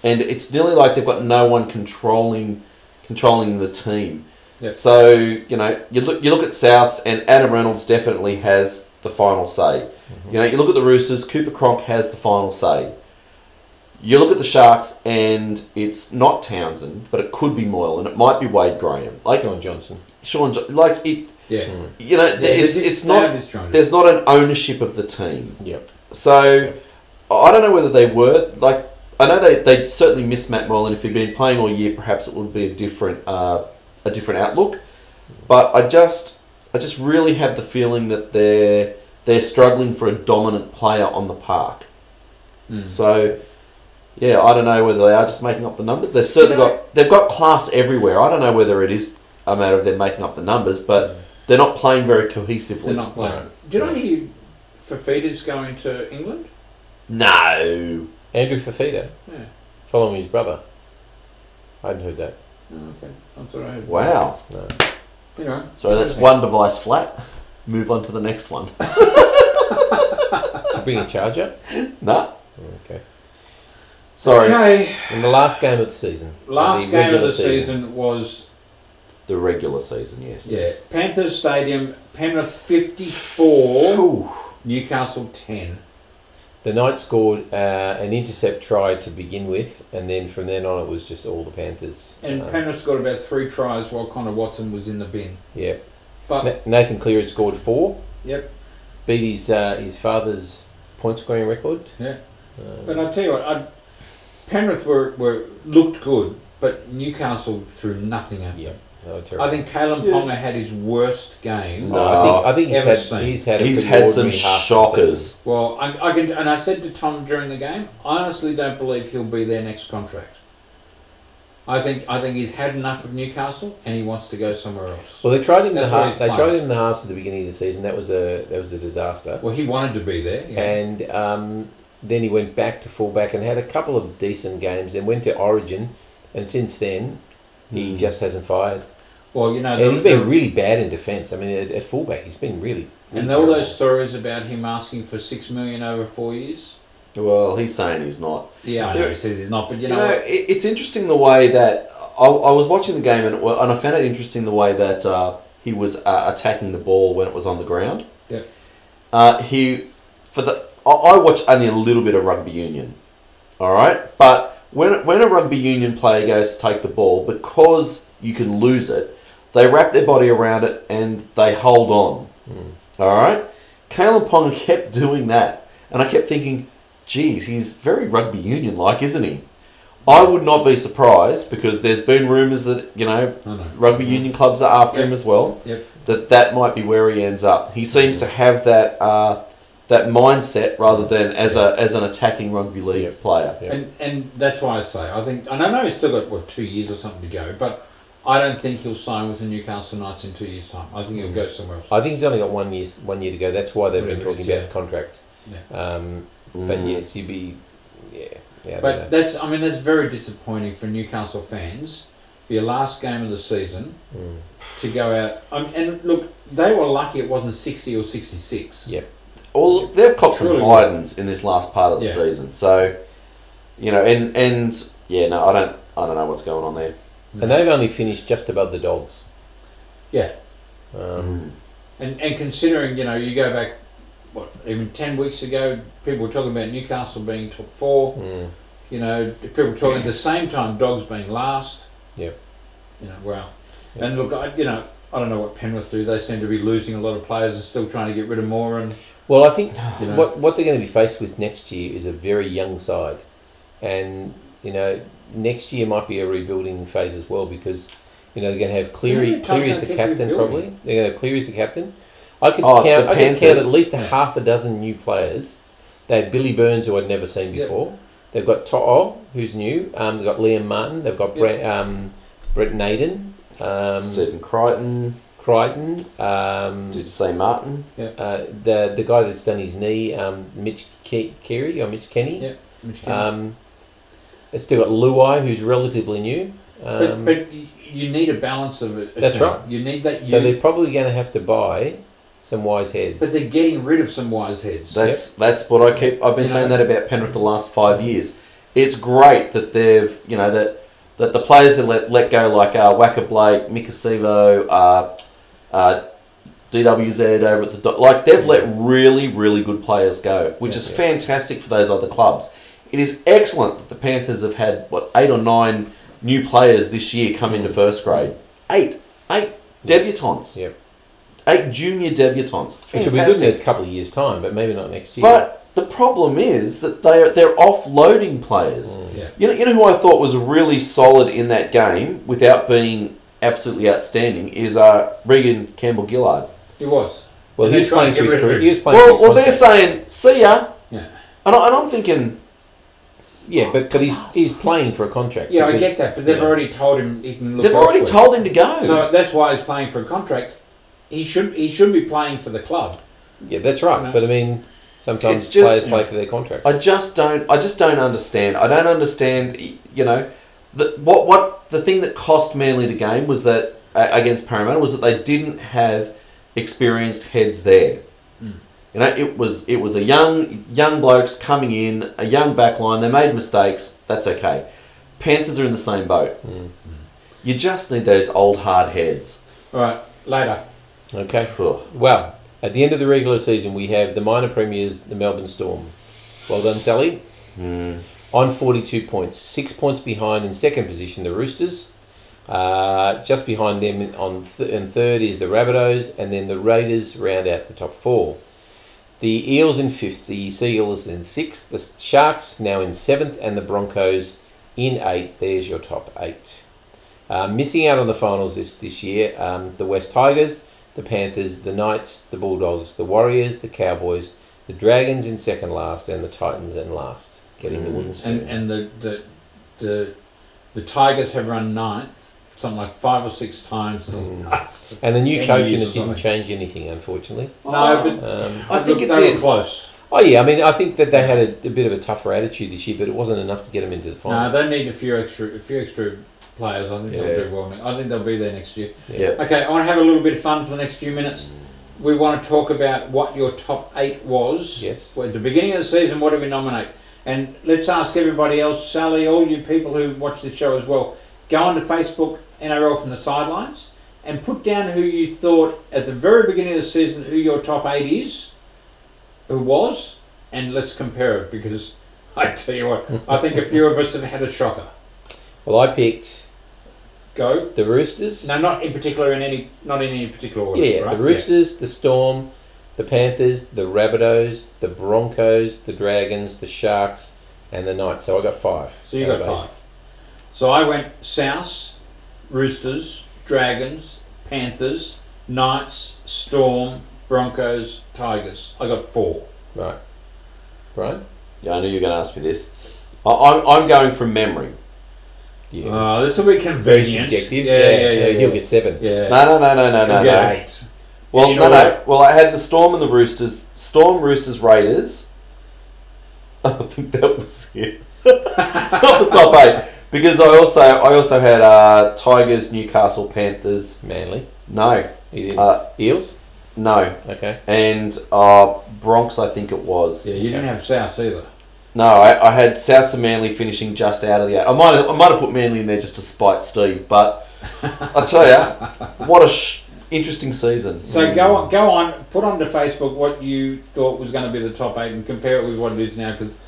and it's nearly like they've got no one controlling controlling the team. Yep. So you know you look you look at Souths and Adam Reynolds definitely has the final say. You know you look at the Roosters, Cooper Cronk has the final say. You look at the Sharks and it's not Townsend, but it could be Moyle and it might be Wade Graham. Like Shaun Johnson. Shaun, like it, Yeah. Mm. you know, Yeah, it's it's not they are disjointed. there's not an ownership of the team. Yep. So I don't know whether they were like I know they they certainly miss Matt Moylan. If he'd been playing all year, perhaps it would be a different uh, a different outlook. But I just I just really have the feeling that they're they're struggling for a dominant player on the park. Mm. So yeah, I don't know whether they are just making up the numbers. They've certainly got they've got class everywhere. I don't know whether it is a matter of them making up the numbers, but they're not playing very cohesively. They're not playing. Do you know he, Fafita's going to England? No. Andrew Fafita, Yeah. following his brother. I hadn't heard that. Oh, okay. That's what I heard. Wow. No. Anyway. So that's one device flat. Move on to the next one. To bring a charger. Nah. Okay. Sorry. Okay. In the last game of the season. Last the game of regular the season was The regular season, yes. yeah Panthers Stadium. Penrith fifty four. Ooh. Newcastle ten. The Knights scored uh, an intercept try to begin with, and then from then on it was just all the Panthers. And Uh, Penrith got about three tries while Connor Watson was in the bin. yeah. But Na- Nathan Cleary had scored four. Yep. Beat his uh, his father's point scoring record. Yeah. Uh, but I tell you what, I, Penrith were, were looked good, but Newcastle threw nothing at them. Yeah. they were terrible. I think Kalyn Yeah. Ponga had his worst game. No. I think I think he's Ever had seen. he's had He's had some ordinary half of the shockers. Well, I, I can, and I said to Tom during the game, I honestly don't believe he'll be their next contract. I think I think he's had enough of Newcastle, and he wants to go somewhere else. Well, they tried him in the That's half. They playing. tried him in the halves at the beginning of the season. That was a that was a disaster. Well, he wanted to be there. Yeah. And um, then he went back to fullback and had a couple of decent games. And went to Origin, and since then he Hmm. just hasn't fired. well, you know, And the- he's been really bad in defence. I mean, at, at fullback, he's been really. really and all terrible. those stories about him asking for six million over four years. Well, he's saying he's not. Yeah, I know he says he's not, but you You know, know, it, it's interesting the way that I, I was watching the game and, it and I found it interesting the way that uh, he was uh, attacking the ball when it was on the ground. Yeah. Uh, he for the I, I watch only a little bit of rugby union, all right. But when when a rugby union player goes to take the ball, because you can lose it, they wrap their body around it and they hold on. Mm. All right. Kalyn Ponga kept doing that, and I kept thinking, geez, he's very rugby union like, isn't he? I would not be surprised because there's been rumours that you know know. rugby union clubs are after him as well. Yep. That that might be where he ends up. He seems to have that uh, that mindset rather than as a as an attacking rugby league Yep. player. Yeah. And and that's why I say I think and I know he's still got what two years or something to go, but I don't think he'll sign with the Newcastle Knights in two years' time. I think he'll go somewhere else. I think he's only got one year one year to go. That's why they've been Whatever it talking is, about yeah. contract. Um, But Mm. yes, you'd be yeah yeah. But know. that's I mean that's very disappointing for Newcastle fans. For your last game of the season Mm. to go out um, and look, they were lucky it wasn't sixty or sixty six. Yeah. Well, they've copped some Surely. hidings in this last part of the Yeah. season, so you know, and and yeah, no, I don't, I don't know what's going on there. And they've only finished just above the dogs. Yeah. Um, And and considering, you know, you go back what, even ten weeks ago, people were talking about Newcastle being top four. mm. You know, people were talking at the same time dogs being last. Yeah. You know, wow. Yep. And look, I, you know, I don't know what Penrith do. They seem to be losing a lot of players and still trying to get rid of more. And Well, I think you know, what what they're going to be faced with next year is a very young side, and you know next year might be a rebuilding phase as well because you know they're going to have Cleary. Cleary is the captain rebuilding? probably. They're going to have Cleary as the captain. I could Oh, count. I could count at least a half a dozen new players. They had Billy Burns, who I'd never seen Yep. before. They've got To'o, who's new. Um, they've got Liam Martin. They've got Yep. Brett, um, Brett Naden, um, Stephen Crichton, Crichton. Um, did you say Martin? uh, the the guy that's done his knee, um, Mitch Ke- Carey or Mitch Kenny. Yeah. Mitch Kennedy. Um, they've still got Luai, who's relatively new. but Um, but y- you need a balance of it. That's right. You need that. so they're probably going to have to buy some wise heads. but they're getting rid of some wise heads. That's that's what I keep. I've been You saying know- that about Penrith the last five years. It's great that they've you know that that the players that let let go like uh, Waqa Blake, Maika Sivo, uh, uh, DWZ over at the like they've let really really good players go, which Yeah, is yeah. fantastic for those other clubs. It is excellent that the Panthers have had what eight or nine new players this year come into first grade. Eight, eight debutants, Yep. eight junior debutants. Which will be good in a couple of years' time, but maybe not next year. But the problem is that they are, they're offloading players. Mm. yeah. You know, you know who I thought was really solid in that game without being absolutely outstanding is uh, Reagan Campbell Gillard. He was. well, And he was playing for his rid of career. He was playing for Well, his well, they're saying see ya, Yeah. and, I, and I'm thinking yeah, but but he's he's playing for a contract. Yeah, I get that, but they've yeah. already told him he can look. they've already elsewhere. told him to go. So that's why he's playing for a contract. He should he should be playing for the club. Yeah, that's right. You know? But I mean, sometimes just- players play for their contract. I just don't. I just don't understand. I don't understand. You know, the, what what the thing that cost Manly the game was that uh, against Parramatta was that they didn't have experienced heads there. Mm. You know, it was it was a young young blokes coming in, a young backline. They made mistakes. That's okay. Panthers are in the same boat. Mm. You just need those old hard heads. All right, later. Okay. Ugh. Well, at the end of the regular season, we have the minor premiers, the Melbourne Storm. Well done, Sally. Mm. On 42 points, six points behind in second position, the Roosters. Uh, just behind them on th- in third is the Rabbitohs, and then the Raiders round out the top four. The Eels in fifth, the Seagulls in sixth, the Sharks now in seventh, and the Broncos in eighth. There's your top eight. Uh, missing out on the finals this, this year, um, the West Tigers, the Panthers, the Knights, the Bulldogs, the Warriors, the Cowboys, the Dragons in second last, and the Titans in last, getting the Mm. wooden spoon. And and the the the the Tigers have run ninth, something like five or six times. Mm. last- And the new coach and it didn't change anything, unfortunately. No, but Um, I think they it were did. close. oh yeah, I mean, I think that they had a, a bit of a tougher attitude this year, but it wasn't enough to get them into the final. No, they need a few extra a few extra players. I think Yeah. they'll do well. I think they'll be there next year. Yeah. Okay, I want to have a little bit of fun for the next few minutes. We want to talk about what your top eight was. Yes. Well, at the beginning of the season, what did we nominate? And let's ask everybody else, Sally, all you people who watch the show as well, go onto Facebook, NRL from the sidelines, and put down who you thought at the very beginning of the season who your top eight is, who was, and let's compare it because I tell you what, I think a few of us have had a shocker. Well, I picked Go. the Roosters. No, not in particular in any, not in any particular order. yeah, right? the Roosters, the Storm, the Panthers, the Rabbitohs, the Broncos, the Dragons, the Sharks, and the Knights. So I got five. So you got five. So I went South, Roosters, Dragons, Panthers, Knights, Storm, Broncos, Tigers. I got four. Right. Right? Yeah, I knew you were going to ask me this. I, I'm, I'm going from memory. Yeah. Oh, this will be convenient. very convenient. subjective. Yeah, yeah, yeah. yeah, He'll get seven. yeah. No, no, no, no, no, no, He'll get no. eight. Well, no, no. Well, I had the Storm and the Roosters. Storm, Roosters, Raiders. I think that was it. Not the top eight, because I also I also had uh, Tigers, Newcastle, Panthers. Manly. No, He didn't. uh, Eels? no, Okay. and uh, Bronx. I think it was. Yeah, you didn't have South either. No, I, I had South and Manly finishing just out of the eight. I might have, I might have put Manly in there just to spite Steve, but I tell you, what a sh- interesting season. So go on, go on, put onto Facebook what you thought was going to be the top eight and compare it with what it is now. Because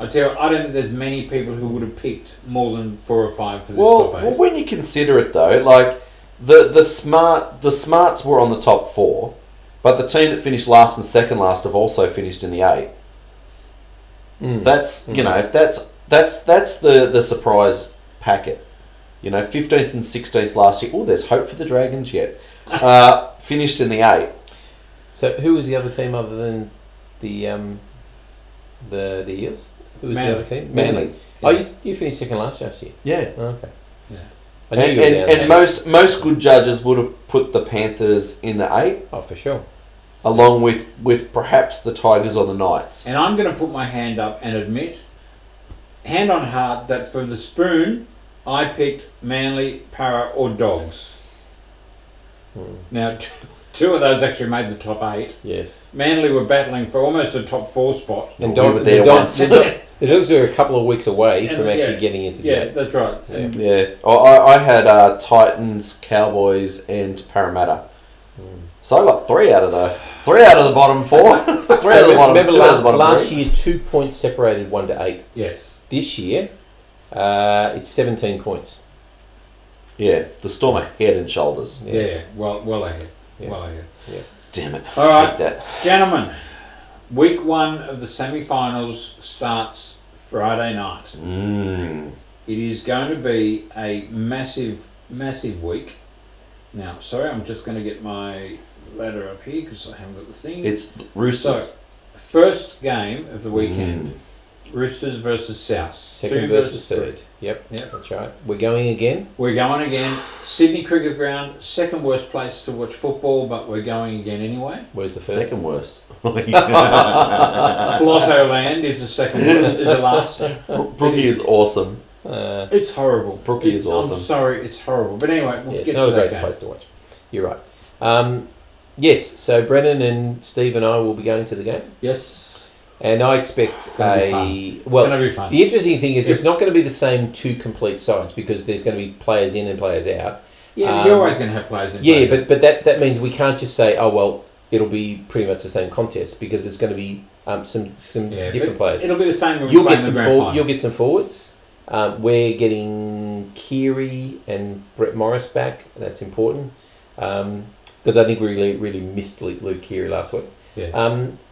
I tell you, I don't think there's many people who would have picked more than four or five for this Well, top well, when you consider it though, like the the smart the smarts were on the top four, but the team that finished last and second last have also finished in the eight. Mm. That's you Mm. know that's that's that's the the surprise packet. You know, fifteenth and sixteenth last year. Oh, there's hope for the Dragons yet. Uh, finished in the eight. So who was the other team other than the um, the the Eels? Who was Manly. the other team? Manly. Oh, you, you finished second last last year. Yeah. Oh, okay. Yeah. And, and, and there. most most good judges would have put the Panthers in the eight, Oh, for sure. along with with perhaps the Tigers or the Knights. And I'm going to put my hand up and admit, hand on heart, that for the spoon, I picked Manly, Para, or Dogs. Mm. Now, t- two of those actually made the top eight. Yes. Manly were battling for almost a top four spot. And we Dog- were there the Dog- once. The, Dog- the Dogs are a couple of weeks away And, from actually yeah, getting into the Yeah, eight. that's right. Yeah. And Yeah, I, I I had uh, Titans, Cowboys, and Parramatta. Mm. So I got three out of the three out of the bottom four. three out of the bottom. Remember two la- out of the bottom last three. year, two points separated one to eight. Yes. This year, uh, it's 17 points. Yeah, the Storm are head and shoulders. Yeah. well, well ahead. Yeah. Well ahead. Damn it. All right. That. Gentlemen, week one of the semi finals starts Friday night. Mm. It is going to be a massive, massive week. Now, sorry, I'm just going to get my ladder up here because I haven't got the thing. It's Roosters. First game of the weekend Mm. Roosters versus South. Second Two versus three. third. Yep, Yep. that's right. We're going again. We're going again. Sydney Cricket Ground, second worst place to watch football, but we're going again anyway. Where's the first? Second worst. Blotto Land is the second worst, is the last. Brookie is awesome. Uh, It's horrible. Brookie is It's- awesome. I'm sorry, it's horrible. But anyway, we'll yeah, it's get not to a that great game. place to watch. You're right. Um, yes, so Brennan and Steve and I will be going to the game, Yes, and I expect a well. going be fun. The interesting thing is, it's not going to be the same two complete sides because there's going to be players in and players out. yeah, um, you're always going to have players in. Yeah, players but but that that means we can't just say, oh well, it'll be pretty much the same contest because there's going to be um, some some Yeah, different players. It'll be the same You'll get some you'll get some forwards. Um, we're getting Keary and Brett Morris back. That's important because I think we really really missed Luke, Luke Keary last week. Yeah.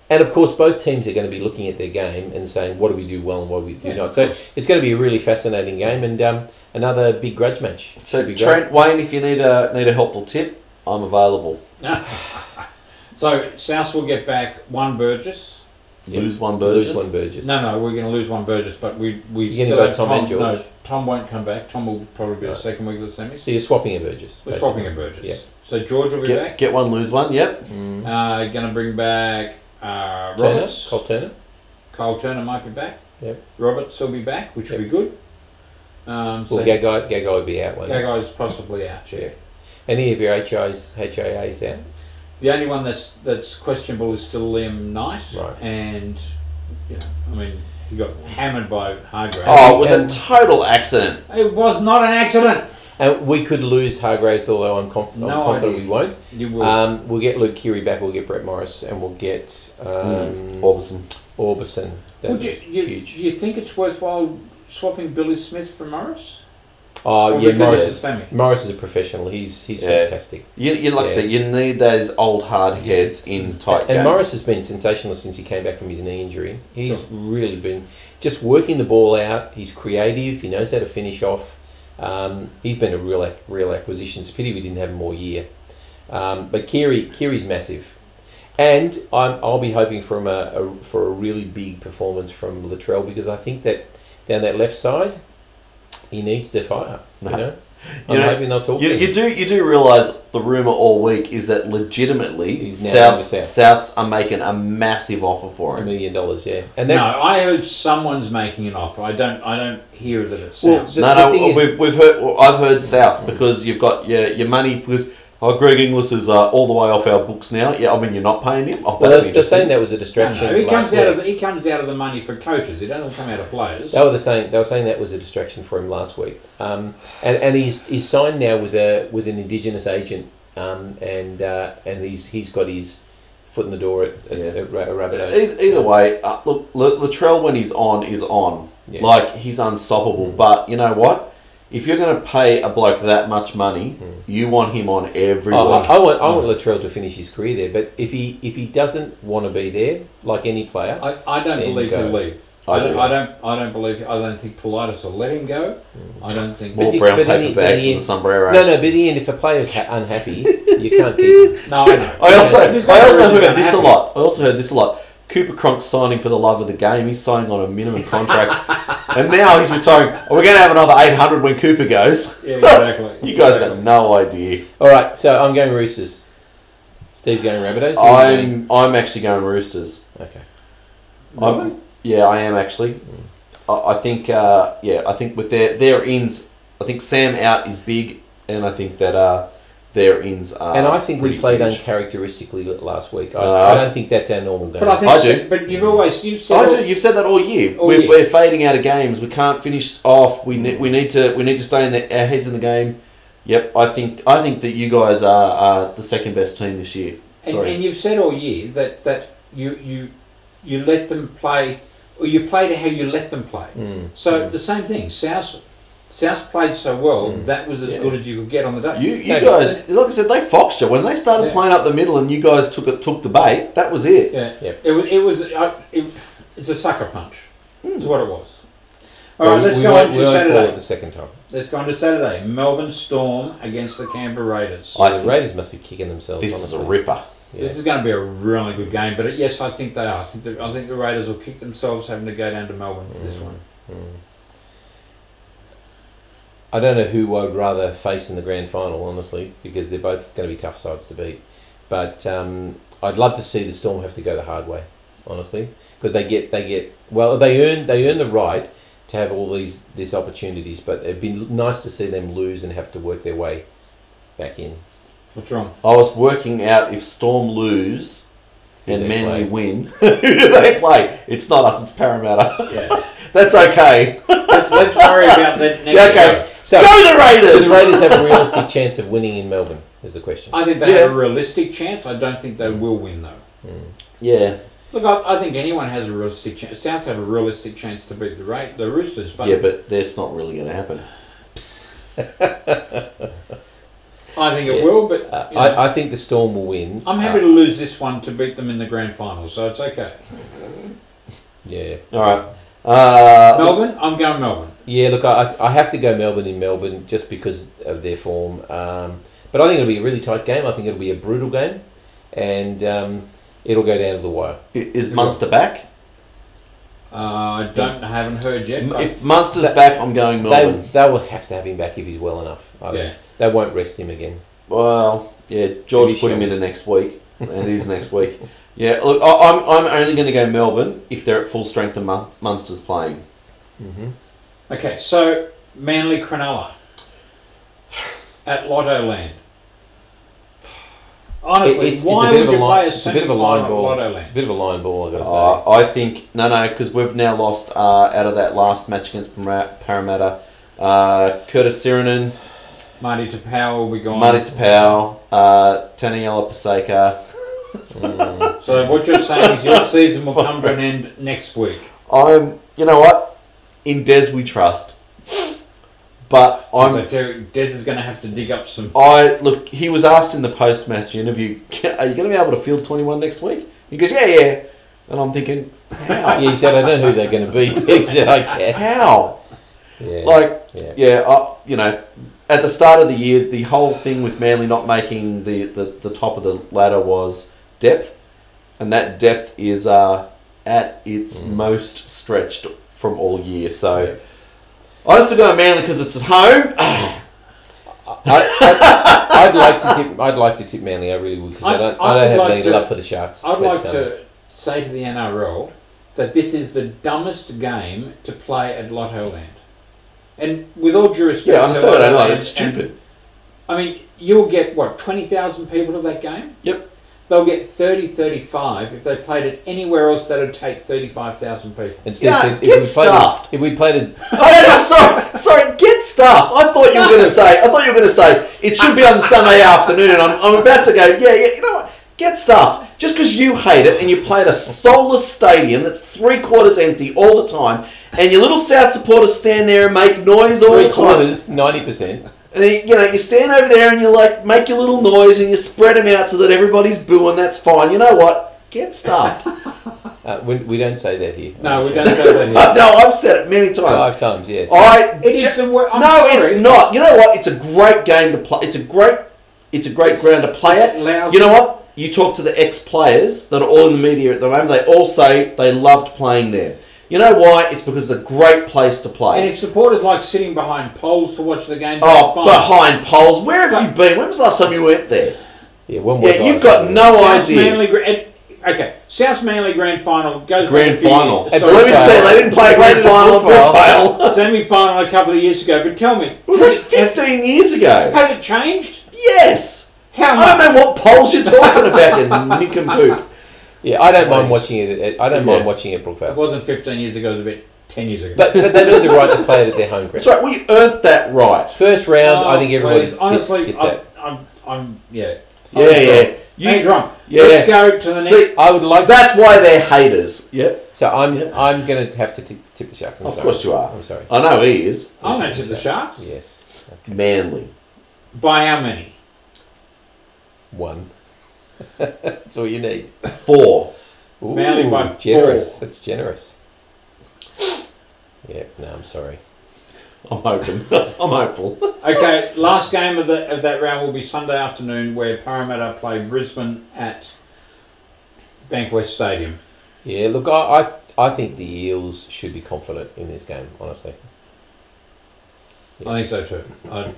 And of course, both teams are going to be looking at their game and saying, what do we do well and what do we do Yeah, not. So it's going to be a really fascinating game and um, another big grudge match. So Should be great. Trent Wayne, if you need a need a helpful tip, I'm available. so South will get back one Burgess. Yeah. Lose one Burgess. Lose one Burgess. No, no, we're going to lose one Burgess, but we we You're still have Tom Tom. and George? No, Tom won't come back. Tom will probably be Right. the second week of the semis. So you're swapping a Burgess. We're basically. swapping a Burgess. Yeah. So George will be Get, back. get one, lose one. Yep. Mm. Uh, going to bring back uh, Turner, Roberts. Cole Turner. Kyle Turner might be back. Yep. Roberts will be back, which will be good. Um, so Well, Gagai, Gagai will be out. won't he? Gagai's possibly out. Yeah. Yeah. Any of your HIs, HIAs out? The only one that's that's questionable is still Liam Knight, Right. and you know, I mean, he got hammered by Hargrave. Oh, it was a total accident. It was not an accident. And we could lose Hargreaves, although I'm, conf- I'm confident idea. we won't. You will. Um, we'll get Luke Keary back, we'll get Brett Morris, and we'll get um, Orbison. Orbison. That's Would you, you, huge. do you think it's worthwhile swapping Billy Smith for Morris? Oh Or yeah, Morris is. Morris is a professional. He's he's Yeah. fantastic. You, you like I Yeah. said, you need those old hard heads in tight and games. Morris has been sensational since he came back from his knee injury. He's Sure. really been just working the ball out. He's creative. He knows how to finish off. Um, he's been a real real acquisition. It's a pity we didn't have him more year. Um, but Keary Keary's massive, and I'm, I'll be hoping from a, a for a really big performance from Latrell because I think that down that left side, he needs to fire. You know, I'm know, hoping they'll talk You, to you do you do realise the rumor all week is that legitimately He's now in the Souths South. Souths are making a massive offer for him. a million dollars, yeah, and No, I heard someone's making an offer. I don't. I don't hear that it Well, sounds. No, no, we've, we've heard. well, I've heard South because you've got your your money because oh, Greg Inglis is uh, all the way off our books now. Yeah, I mean you're not paying him. Oh, well, that'd they're, be saying that was a distraction. no, he comes out week. of the, he comes out of the money for coaches. It doesn't come out of players. They were saying they were saying that was a distraction for him last week, um, and and he's he's signed now with a with an indigenous agent, um, and uh, and he's he's got his foot in the door at, at, Yeah. at Ra- Rabbitohs. E- Either way, uh, look, L- Latrell when he's on is on. Yeah. Like he's unstoppable. Mm. But you know what? If you're going to pay a bloke that much money, Mm. you want him on every Oh, I, week. I want I want Latrell to finish his career there, but if he if he doesn't want to be there, like any player, I, I don't believe go. he'll leave. I I, don't, do. I don't. I don't believe. I don't think Politis will let him go. I don't think. More But you- brown but paper any- bags any- and the sombrero. no, no. But in the end, if a player's ha- unhappy, you can't keep him. No, I know. I also, I also heard be this a lot. I also heard this a lot. Cooper Cronk's signing for the love of the game. He's signing on a minimum contract, and now he's retiring. We're going to have another eight hundred when Cooper goes. Yeah, exactly. You guys got no idea. All right, so I'm going Roosters. Steve's going Rabbitohs. or are you going- I'm, I'm actually going Roosters. okay. I'm, yeah, I am actually. I, I think, uh, yeah, I think with their their ins, I think Sam out is big, and I think that uh, their ins are. And I think we played huge. uncharacteristically last week. I, Uh, I don't think that's our normal game. But I think. I so- do. But you've always you've said. I do. You've said that all year. All we're, year. we're fading out of games. We can't finish off. We need. We need to. We need to stay in the, our heads in the game. Yep. I think. I think that you guys are, are the second best team this year. And, Sorry. and you've said all year that that you you you let them play, or you play to how you let them play. Mm. So the same thing. South South played so well Mm. that was as Yeah. good as you could get on the day. you you No, guys, like I said, they foxed you when they started Yeah. playing up the middle, and you guys took it took the bait. That was it. Yeah. Yep. It was. It was. I, it, it's a sucker punch. It's what it was. All Well, right, let's go won't- on to we won't fall Saturday. the second time. Let's go on to Saturday. Melbourne Storm against the Canberra Raiders. I the Raiders must be kicking themselves. This is a ripper. Yeah. This is going to be a really good game, but yes, I think they are. I think the, I think the Raiders will kick themselves having to go down to Melbourne for this Mm. one. Mm. I don't know who I'd rather face in the grand final, honestly, because they're both going to be tough sides to beat. But um, I'd love to see the Storm have to go the hard way, honestly, because they get they get well they earn they earn the right to have all these these opportunities, but it'd be nice to see them lose and have to work their way back in. What's wrong? I was working out if Storm lose and Manly play. win, who do they play? It's not us. It's Parramatta. Yeah. That's okay. let's, let's worry about that next Yeah, okay. show. So, Go the Raiders! do the Raiders have a realistic chance of winning in Melbourne? Is the question. I think they have a realistic chance. I don't think they will win though. Mm. Yeah, Look, I, I think anyone has a realistic chance. Souths have a realistic chance to beat the Ra- the Roosters, but yeah, but that's not really going to happen. I think it Yeah. will. But Uh, you know, I, I think the Storm will win. I'm happy Uh, to lose this one to beat them in the grand final, so it's okay. Yeah. All right. Uh, Melbourne, I'm going Melbourne. Yeah, look, I, I have to go Melbourne in Melbourne just because of their form. Um, but I think it'll be a really tight game. I think it'll be a brutal game, and um, it'll go down to the wire. is Munster back? Uh, I don't, I haven't heard yet. If Munster's That- back, I'm going Melbourne. they will have to have him back if he's well enough. I think. yeah, They won't rest him again. Well, yeah, George Maybe put him Sean. into next week, and it is next week. Yeah, look, I, I'm, I'm only going to go Melbourne if they're at full strength and Munster's playing. Mm-hmm. Okay, so Manly Cronulla at Lotto Land. Honestly, it's, why it's a bit would of you a play a it's a bit of a line ball. It's a bit of a line ball. I got to Uh, I think no, no, because we've now lost uh, out of that last match against Parramatta. Uh, Curtis Sironen, Marty Taupau will be gone. Marty Taupau, uh, Taniela Paseka. Mm. So what you're saying is your season will come to an end next week. I'm, you know what? In Des we trust. but I'm, I'm. so Terry, Des is going to have to dig up some. I look. He was asked in the post-match interview, "Are you going to be able to field 21 next week?" He goes, "Yeah, yeah." And I'm thinking, how? Yeah, he said, I don't know who they're going to be. he said, I can. how? Yeah. Like, yeah. yeah, uh, you know, at the start of the year, the whole thing with Manly not making the, the, the top of the ladder was depth, and that depth is uh, at its Mm. most stretched from all year. So Yeah. I still go Manly because it's at home. I, I, I'd like to tip. I'd like to tip Manly. I really would because I, I- don't. I I, don't have like any to- love for the Sharks. I'd but, like um, to say to the NRL that this is the dumbest game to play at Lotto Land. And with all due respect, yeah, on a to Saturday Lotto night, Land, it's stupid. and- I mean, you'll get what twenty thousand people to that game. Yep. They'll get 30, 35. If they played it anywhere else, that'd take thirty-five thousand people. Instead, Yeah, if get we played stuffed. It, if we played it, oh, I am sorry, sorry. Get stuffed. I thought you were going to say. I thought you were going to say it should be on Sunday afternoon. And I'm, I'm about to go. Yeah, yeah. You know what? Get stuffed. Just because you hate it and you play at a soulless stadium that's three quarters empty all the time, and your little South supporters stand there and make noise all three the time. quarters, ninety percent. And then, you know, you stand over there and you like make your little noise and you spread them out so that everybody's booing. That's fine. You know what? Get stuffed. Uh, we, we don't say that here. No, we Sure. don't say that here. Uh, no, I've said it many times. Five times, yes. I It is ju- the wor- I'm no, sorry. it's not. You know what? It's a great game to play. It's a great, it's a great ground to play at. Lousy. You know what? You talk to the ex-players that are all in the media at the moment. They all say they loved playing there. You know why? It's because it's a great place to play. And if supporters like sitting behind poles to watch the game, oh, that's fine. behind poles. Where have you been? When was the last time you went there? yeah, when was Yeah, you've got no South idea. Manly, and- okay, South Manly Grand Final goes Grand back a few final. years- At Let me just say they didn't play a grand final at Brookvale. Brookvale. semi final a couple of years ago. But tell me, It was like 15 years ago. Has it changed? Yes. How I much? don't know what polls you're talking about, you nincompoop. Yeah, I don't mind watching it. At, I don't Yeah. mind watching it at It wasn't 15 years ago. It was about 10 years ago. But but they earned the right to play it at their home ground. That's right, we earned that right. First round, Oh, I think everybody please. honestly, gets, I'm, that. I'm, I'm, yeah. Yeah, I'm yeah. wrong. You- Thanks, Ron. yeah. Let's go to the next. See, I would like. that's why they're haters. Yep. so I'm Yep. I'm going to have to tip, tip the Sharks. I'm Of sorry. course you are. I'm sorry. I know he is. I'm going to the Sharks. Yes, Manly. By how many? one. that's all you need. Four. Ooh, Manly by generous. four. That's generous. Yeah, no, I'm sorry. I'm hoping. I'm hopeful. Okay, last game of, the, of that round will be Sunday afternoon where Parramatta play Brisbane at Bankwest Stadium. Yeah, look, I, I I think the Eels should be confident in this game. Honestly, I think so too. I,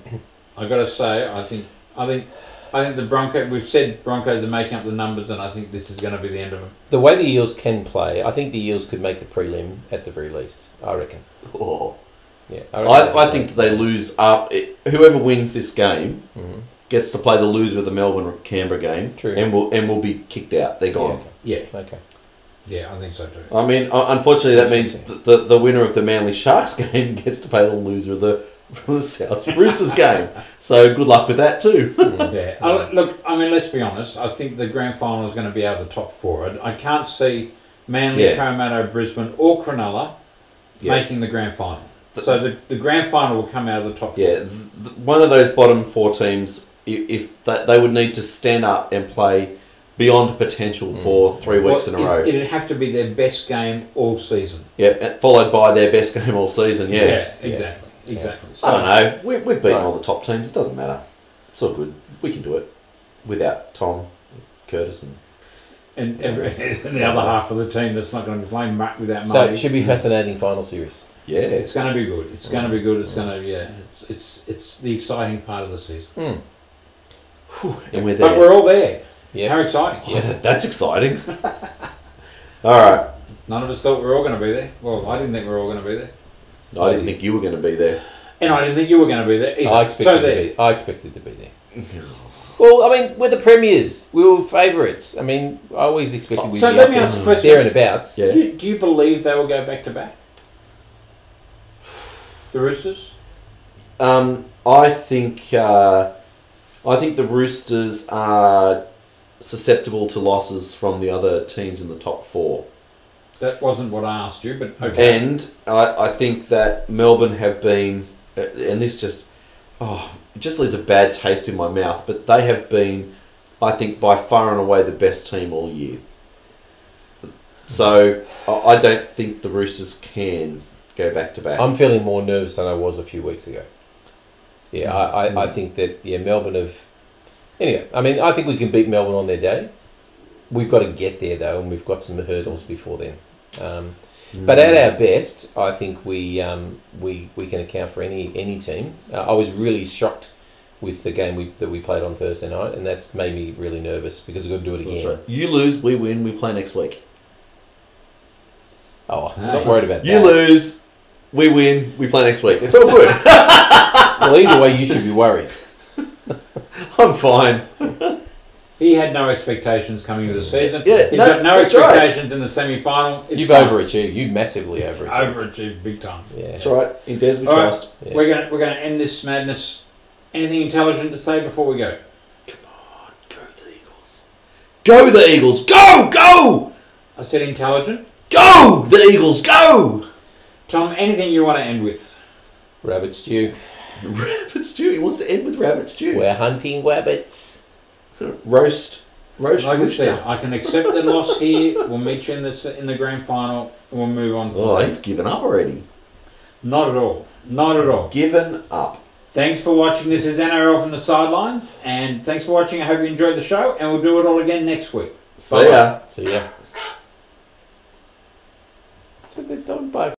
I got to say, I think, I think, I think the Bronco. We've said Broncos are making up the numbers, and I think this is going to be the end of them. the way the Eels can play, I think the Eels could make the prelim at the very least. I reckon. Oh. Yeah, reckon I, I think they lose after whoever wins this game Mhm. gets to play the loser of the Melbourne Canberra game, True. and will and will be kicked out. They're Yeah, gone. okay. Yeah, okay. yeah, I think so too. I mean, unfortunately, that means th- the the winner of the Manly Sharks game gets to play the loser of the, the South Roosters game. So good luck with that too. Mm. Yeah. I, look, I mean, let's be honest. I think the grand final is going to be out of the top four. I, I can't see Manly, Yeah. Parramatta, Brisbane, or Cronulla Yeah. making the grand final. Th- So the, the grand final will come out of the top Yeah, th- th- one of those bottom four teams, if that they would need to stand up and play beyond potential for three four. weeks in a row. It, it'd have to be their best game all season. yeah, followed by their best game all season. Yeah, exactly. Exactly. I don't know. We, we've beaten all the top teams. It doesn't matter. It's all good. We can do it without Tom, Curtis, and And every, the other half of the team that's not going to be playing much without So it should be fascinating final series. yeah. It's going to be good. It's going to be good. It's going to yeah. It's, it's it's the exciting part of the season. Hmm. and we're there. But we're all there. Yeah. How exciting! Yeah, that's exciting. all right. None of us thought we were all going to be there. Well, I didn't think we were all going to be there, I didn't think you were going to be there. and I didn't think you were going to be there either. I expected so to there. be. I expected to be there. Well, I mean, we're the premiers. We were favourites. I mean, I always expected we'd So be let up me there, ask a question. there and abouts. Yeah. Do, you, do you believe they will go back to back? The Roosters. Um, I think uh, I think the Roosters are susceptible to losses from the other teams in the top four, That wasn't what I asked you, but okay. and I, I think that Melbourne have been uh, and this just, oh, it just leaves a bad taste in my mouth. But they have been, I think, by far and away the best team all year. So I I don't think the Roosters can go back to back. I'm feeling more nervous than I was a few weeks ago. Yeah, I, I, I Mm. think that yeah Melbourne have. Anyway, I mean I think we can beat Melbourne on their day. We've got to get there though, and we've got some hurdles before then. Um, But at our best, I think we um, we we can account for any any team. Uh, I was really shocked with the game we, that we played on Thursday night, and that's made me really nervous because we've got to do it again. Right. You lose, we win. We play next week. Oh, I'm not worried about You that. lose, we win. We play next week. It's all good. Well, either way, you should be worried. I'm fine. He had no expectations coming into the season. Yeah, He's no, got no that's right. expectations in the semi final. You've overachieved. You've massively overachieved. overachieved big time. Yeah. That's right. In Des we All right. trust. Yeah. We're gonna we're gonna end this madness. Anything intelligent to say before we go? Come on, go the Eagles. Go the Eagles. Go, go, I said intelligent. go the Eagles. Go. Tom, anything you want to end with? Rabbit stew. Rabbit stew. He wants to end with rabbit stew. We're hunting rabbits. Roast. Roast Like I said, I can accept the loss here. We'll meet you in the in the grand final, and we'll move on. From Oh, there. he's given up already. Not at all. Not at all. Given up. Thanks for watching. This is NRL from the sidelines, and thanks for watching. I hope you enjoyed the show, and we'll do it all again next week. See ya. See ya. It's a good dog bite.